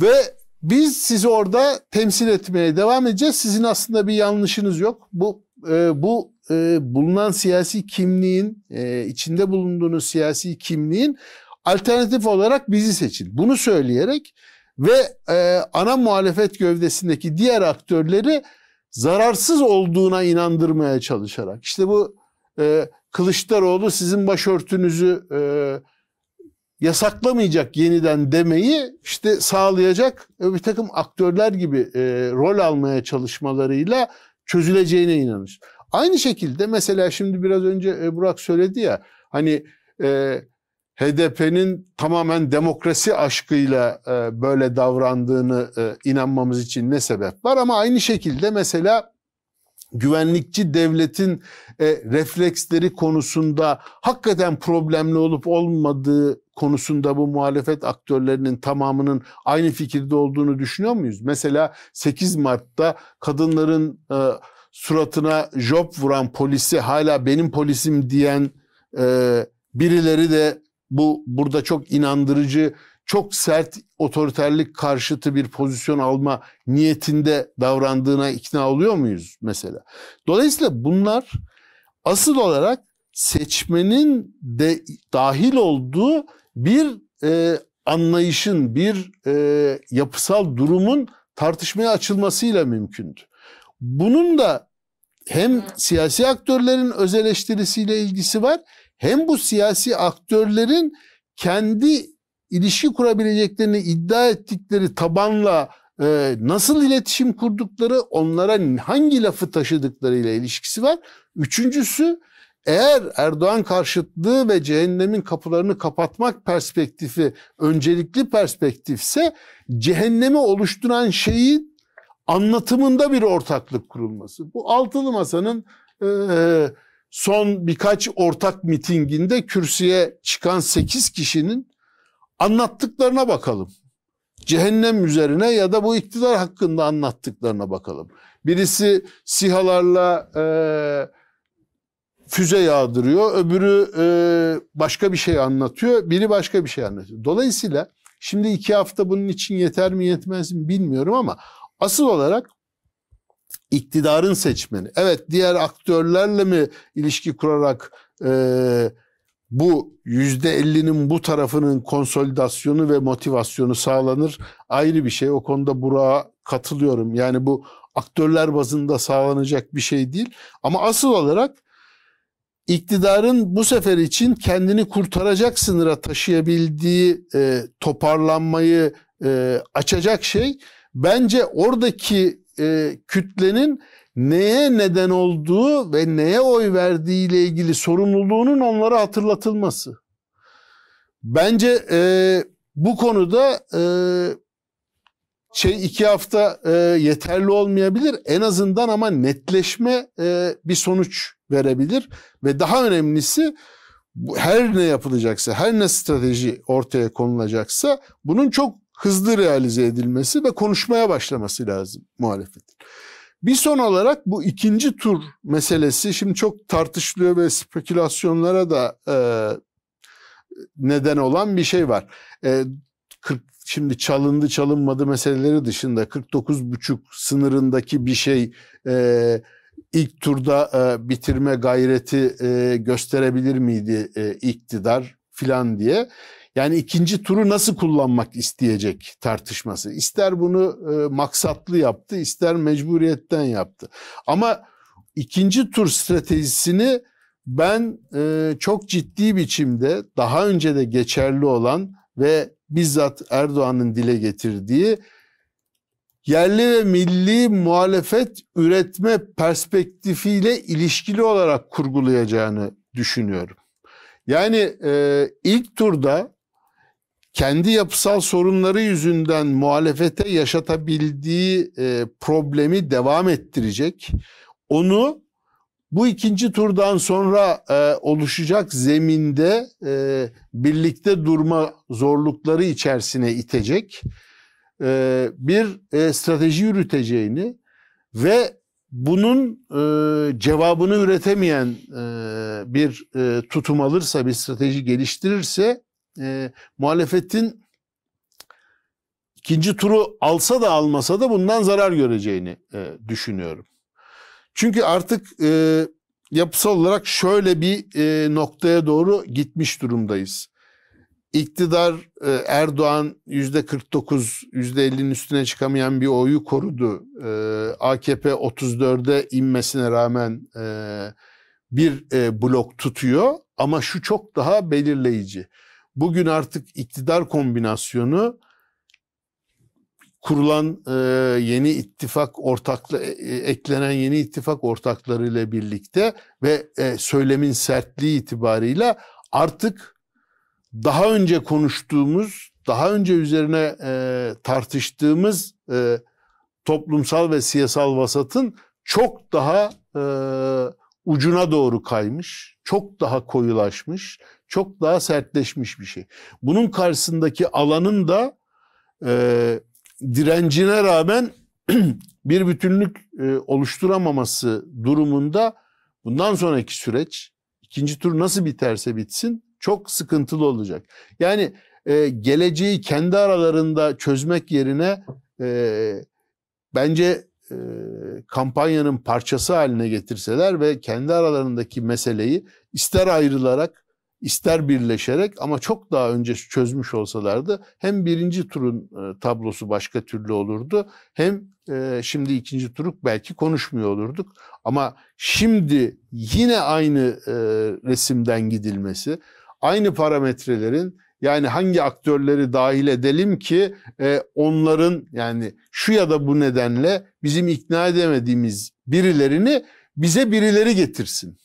ve biz sizi orada temsil etmeye devam edeceğiz. Sizin aslında bir yanlışınız yok. Bu e, bu e, bulunan siyasi kimliğin e, içinde bulunduğunuz siyasi kimliğin alternatif olarak bizi seçin. Bunu söyleyerek ve e, ana muhalefet gövdesindeki diğer aktörleri zararsız olduğuna inandırmaya çalışarak. İşte bu e, Kılıçdaroğlu sizin başörtünüzü e, yasaklamayacak yeniden demeyi işte sağlayacak bir takım aktörler gibi e, rol almaya çalışmalarıyla çözüleceğine inanır. Aynı şekilde mesela şimdi biraz önce e, Burak söyledi ya hani e, HDP'nin tamamen demokrasi aşkıyla e, böyle davrandığını e, inanmamız için ne sebep var ama aynı şekilde mesela güvenlikçi devletin e, refleksleri konusunda hakikaten problemli olup olmadığı konusunda bu muhalefet aktörlerinin tamamının aynı fikirde olduğunu düşünüyor muyuz? Mesela 8 Mart'ta kadınların e, suratına job vuran polisi hala benim polisim diyen e, birileri de bu burada çok inandırıcı, çok sert otoriterlik karşıtı bir pozisyon alma niyetinde davrandığına ikna oluyor muyuz mesela? Dolayısıyla bunlar asıl olarak seçmenin de dahil olduğu bir e, anlayışın, bir e, yapısal durumun tartışmaya açılmasıyla mümkündü. Bunun da hem siyasi aktörlerin öz ilgisi var hem bu siyasi aktörlerin kendi ilişki kurabileceklerini iddia ettikleri tabanla e, nasıl iletişim kurdukları, onlara hangi lafı taşıdıkları ile ilişkisi var. Üçüncüsü eğer Erdoğan karşıtlığı ve cehennemin kapılarını kapatmak perspektifi öncelikli perspektifse cehennemi oluşturan şeyin anlatımında bir ortaklık kurulması. Bu altılı masanın e, son birkaç ortak mitinginde kürsüye çıkan 8 kişinin anlattıklarına bakalım. Cehennem üzerine ya da bu iktidar hakkında anlattıklarına bakalım. Birisi sihalarla e, füze yağdırıyor, öbürü e, başka bir şey anlatıyor, biri başka bir şey anlatıyor. Dolayısıyla şimdi iki hafta bunun için yeter mi yetmez mi bilmiyorum ama asıl olarak iktidarın seçmeni. Evet diğer aktörlerle mi ilişki kurarak e, bu yüzde ellinin bu tarafının konsolidasyonu ve motivasyonu sağlanır ayrı bir şey. O konuda Burak'a katılıyorum. Yani bu aktörler bazında sağlanacak bir şey değil. Ama asıl olarak iktidarın bu sefer için kendini kurtaracak sınıra taşıyabildiği e, toparlanmayı e, açacak şey bence oradaki e, kütlenin neye neden olduğu ve neye oy verdiği ile ilgili sorumluluğunun onlara hatırlatılması. Bence e, bu konuda e, şey iki hafta e, yeterli olmayabilir. En azından ama netleşme e, bir sonuç verebilir ve daha önemlisi her ne yapılacaksa, her ne strateji ortaya konulacaksa bunun çok hızlı realize edilmesi ve konuşmaya başlaması lazım muhalefetin. Bir son olarak bu ikinci tur meselesi şimdi çok tartışılıyor ve spekülasyonlara da e, neden olan bir şey var. E, 40 şimdi çalındı çalınmadı meseleleri dışında 49,5 sınırındaki bir şey e, ilk turda e, bitirme gayreti e, gösterebilir miydi e, iktidar filan diye. Yani ikinci turu nasıl kullanmak isteyecek tartışması. İster bunu e, maksatlı yaptı, ister mecburiyetten yaptı. Ama ikinci tur stratejisini ben e, çok ciddi biçimde daha önce de geçerli olan ve bizzat Erdoğan'ın dile getirdiği yerli ve milli muhalefet üretme perspektifiyle ilişkili olarak kurgulayacağını düşünüyorum. Yani e, ilk turda kendi yapısal sorunları yüzünden muhalefete yaşatabildiği e, problemi devam ettirecek. Onu bu ikinci turdan sonra e, oluşacak zeminde e, birlikte durma zorlukları içerisine itecek e, bir e, strateji yürüteceğini ve bunun e, cevabını üretemeyen e, bir e, tutum alırsa, bir strateji geliştirirse e, muhalefetin ikinci turu alsa da almasa da bundan zarar göreceğini e, düşünüyorum. Çünkü artık e, yapısal olarak şöyle bir e, noktaya doğru gitmiş durumdayız. İktidar e, Erdoğan yüzde 49, yüzde 50'nin üstüne çıkamayan bir oyu korudu. E, AKP 34'e inmesine rağmen e, bir e, blok tutuyor ama şu çok daha belirleyici. Bugün artık iktidar kombinasyonu kurulan e, yeni ittifak ortaklı e, e, eklenen yeni ittifak ortaklarıyla birlikte ve e, söylemin sertliği itibarıyla artık daha önce konuştuğumuz, daha önce üzerine e, tartıştığımız e, toplumsal ve siyasal vasatın çok daha e, ucuna doğru kaymış, çok daha koyulaşmış, çok daha sertleşmiş bir şey. Bunun karşısındaki alanın da e, direncine rağmen bir bütünlük e, oluşturamaması durumunda bundan sonraki süreç ikinci tur nasıl biterse bitsin çok sıkıntılı olacak. Yani e, geleceği kendi aralarında çözmek yerine e, bence e, kampanyanın parçası haline getirseler ve kendi aralarındaki meseleyi ister ayrılarak ister birleşerek ama çok daha önce çözmüş olsalardı hem birinci turun e, tablosu başka türlü olurdu hem e, şimdi ikinci turuk belki konuşmuyor olurduk. Ama şimdi yine aynı resimden gidilmesi, aynı parametrelerin yani hangi aktörleri dahil edelim ki onların yani şu ya da bu nedenle bizim ikna edemediğimiz birilerini bize birileri getirsin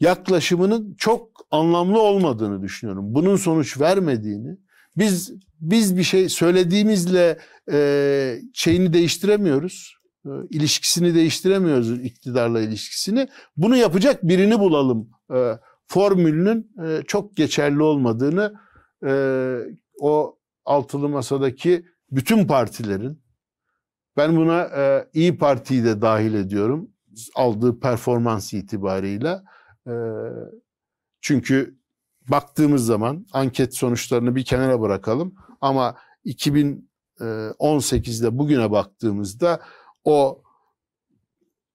yaklaşımının çok anlamlı olmadığını düşünüyorum. Bunun sonuç vermediğini, biz biz bir şey söylediğimizle e, şeyini değiştiremiyoruz, e, ilişkisini değiştiremiyoruz iktidarla ilişkisini. Bunu yapacak birini bulalım. E, formülünün e, çok geçerli olmadığını e, o altılı masadaki bütün partilerin ben buna e, İyi Parti'yi de dahil ediyorum aldığı performans itibarıyla çünkü baktığımız zaman anket sonuçlarını bir kenara bırakalım ama 2018'de bugüne baktığımızda o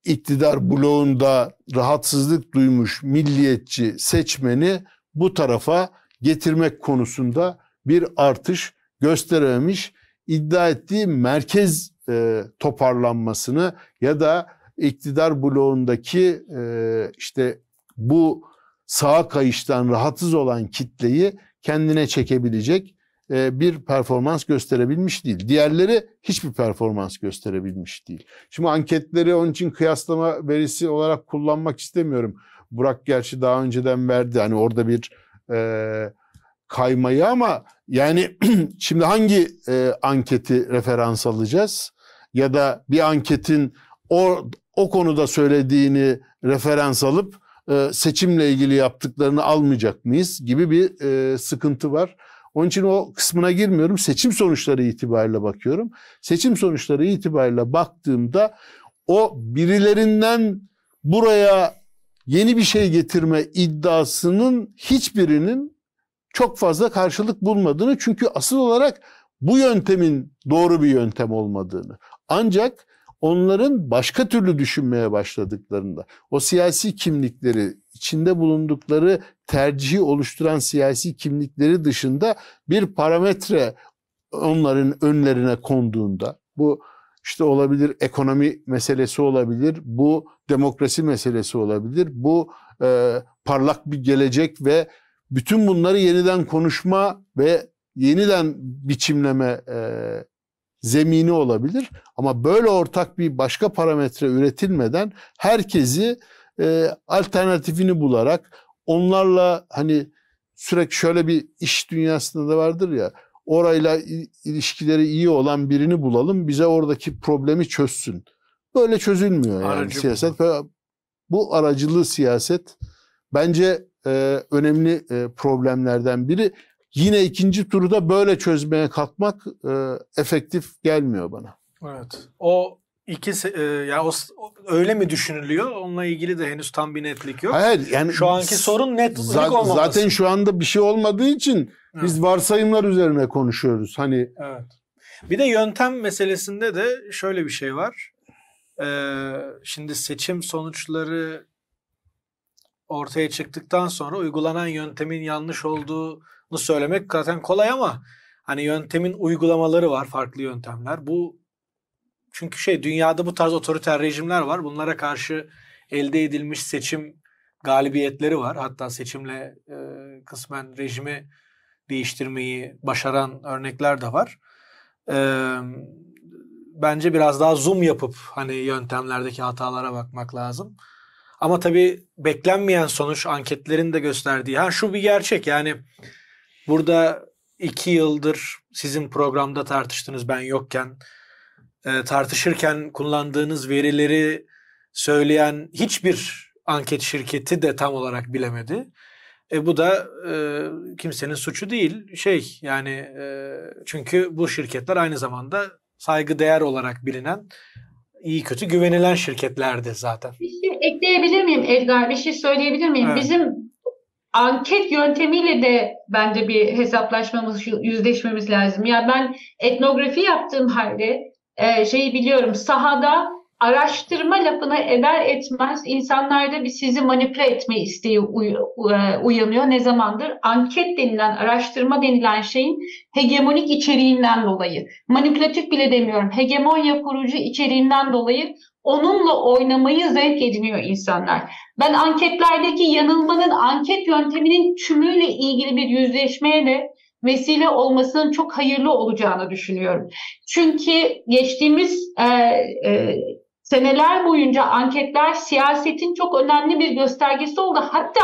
iktidar bloğunda rahatsızlık duymuş milliyetçi seçmeni bu tarafa getirmek konusunda bir artış gösterememiş. iddia ettiği merkez e, toparlanmasını ya da iktidar bloğundaki e, işte bu sağ kayıştan rahatsız olan kitleyi kendine çekebilecek bir performans gösterebilmiş değil. Diğerleri hiçbir performans gösterebilmiş değil. Şimdi anketleri onun için kıyaslama verisi olarak kullanmak istemiyorum. Burak gerçi daha önceden verdi. Hani orada bir e, kaymayı ama yani şimdi hangi e, anketi referans alacağız? Ya da bir anketin o, o konuda söylediğini referans alıp e, seçimle ilgili yaptıklarını almayacak mıyız gibi bir e, sıkıntı var. Onun için o kısmına girmiyorum. Seçim sonuçları itibariyle bakıyorum. Seçim sonuçları itibariyle baktığımda o birilerinden buraya yeni bir şey getirme iddiasının hiçbirinin çok fazla karşılık bulmadığını çünkü asıl olarak bu yöntemin doğru bir yöntem olmadığını. Ancak onların başka türlü düşünmeye başladıklarında o siyasi kimlikleri içinde bulundukları tercihi oluşturan siyasi kimlikleri dışında bir parametre onların önlerine konduğunda bu işte olabilir ekonomi meselesi olabilir, bu demokrasi meselesi olabilir, bu e, parlak bir gelecek ve bütün bunları yeniden konuşma ve yeniden biçimleme e, zemini olabilir. Ama böyle ortak bir başka parametre üretilmeden herkesi e, alternatifini bularak onlarla hani sürekli şöyle bir iş dünyasında da vardır ya orayla ilişkileri iyi olan birini bulalım bize oradaki problemi çözsün. Böyle çözülmüyor yani Aracı siyaset. Bu. bu aracılığı siyaset bence e, önemli e, problemlerden biri. Yine ikinci turda böyle çözmeye kalkmak e, efektif gelmiyor bana. Evet. O iki e, ya o, öyle mi düşünülüyor? Onunla ilgili de henüz tam bir netlik yok. Hayır yani şu anki sorun netlik zaten, olmaması. Zaten şu anda bir şey olmadığı için evet. biz varsayımlar üzerine konuşuyoruz. Hani Evet. Bir de yöntem meselesinde de şöyle bir şey var. Ee, şimdi seçim sonuçları ortaya çıktıktan sonra uygulanan yöntemin yanlış olduğunu söylemek zaten kolay ama hani yöntemin uygulamaları var, farklı yöntemler. Bu çünkü şey dünyada bu tarz otoriter rejimler var. Bunlara karşı elde edilmiş seçim galibiyetleri var. Hatta seçimle e, kısmen rejimi değiştirmeyi başaran örnekler de var. E, bence biraz daha zoom yapıp hani yöntemlerdeki hatalara bakmak lazım. Ama tabii beklenmeyen sonuç anketlerin de gösterdiği. Ha şu bir gerçek yani burada iki yıldır sizin programda tartıştınız ben yokken e, tartışırken kullandığınız verileri söyleyen hiçbir anket şirketi de tam olarak bilemedi. E, bu da e, kimsenin suçu değil. Şey yani e, çünkü bu şirketler aynı zamanda saygı değer olarak bilinen iyi kötü güvenilen şirketlerdi zaten. Bir şey ekleyebilir miyim Edgar? Bir şey söyleyebilir miyim? Evet. Bizim anket yöntemiyle de bence bir hesaplaşmamız, yüzleşmemiz lazım. Ya yani ben etnografi yaptığım halde e, şeyi biliyorum sahada araştırma lafına eder etmez insanlarda bir sizi manipüle etme isteği e, uyanıyor. Ne zamandır? Anket denilen, araştırma denilen şeyin hegemonik içeriğinden dolayı. Manipülatif bile demiyorum. Hegemonya kurucu içeriğinden dolayı onunla oynamayı zevk ediniyor insanlar. Ben anketlerdeki yanılmanın anket yönteminin tümüyle ilgili bir yüzleşmeye de vesile olmasının çok hayırlı olacağını düşünüyorum. Çünkü geçtiğimiz e, e, seneler boyunca anketler siyasetin çok önemli bir göstergesi oldu. Hatta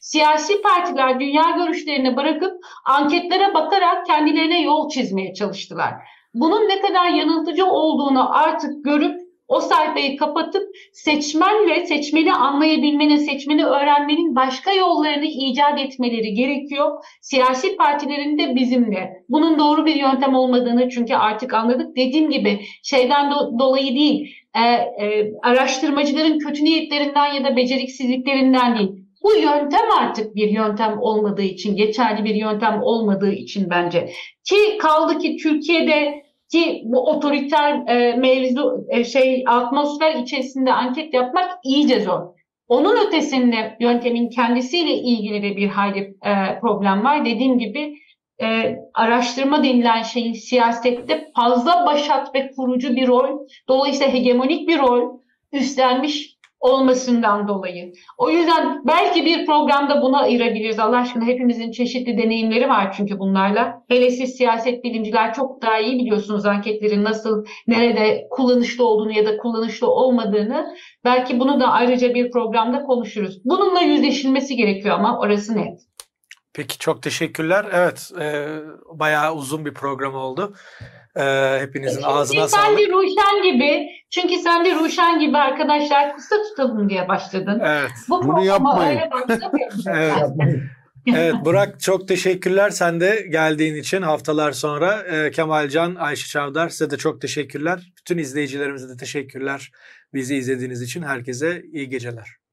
siyasi partiler dünya görüşlerini bırakıp anketlere bakarak kendilerine yol çizmeye çalıştılar. Bunun ne kadar yanıltıcı olduğunu artık görüp o sayfayı kapatıp seçmenle seçmeni anlayabilmenin, seçmeni öğrenmenin başka yollarını icat etmeleri gerekiyor. Siyasi partilerin de bizimle. Bunun doğru bir yöntem olmadığını çünkü artık anladık. Dediğim gibi şeyden do- dolayı değil, e, e, araştırmacıların kötü niyetlerinden ya da beceriksizliklerinden değil. Bu yöntem artık bir yöntem olmadığı için, geçerli bir yöntem olmadığı için bence. Ki kaldı ki Türkiye'de ki bu otoriter e, mevzu e, şey atmosfer içerisinde anket yapmak iyice zor. Onun ötesinde yöntemin kendisiyle ilgili de bir hayli e, problem var. Dediğim gibi e, araştırma denilen şeyin siyasette fazla başat ve kurucu bir rol, dolayısıyla hegemonik bir rol üstlenmiş olmasından dolayı. O yüzden belki bir programda buna ayırabiliriz. Allah aşkına hepimizin çeşitli deneyimleri var çünkü bunlarla. Hele siz siyaset bilimciler çok daha iyi biliyorsunuz anketlerin nasıl, nerede kullanışlı olduğunu ya da kullanışlı olmadığını. Belki bunu da ayrıca bir programda konuşuruz. Bununla yüzleşilmesi gerekiyor ama orası net. Peki çok teşekkürler. Evet, e, bayağı uzun bir program oldu. Ee, hepinizin çünkü ağzına sen sağlık. Sen de Ruşen gibi, çünkü sen de Ruşen gibi arkadaşlar kısa tutalım diye başladın. Evet. Bu Bunu yapmayın. evet. evet Burak çok teşekkürler sen de geldiğin için haftalar sonra. Ee, Kemalcan, Ayşe Çavdar size de çok teşekkürler. Bütün izleyicilerimize de teşekkürler bizi izlediğiniz için. Herkese iyi geceler.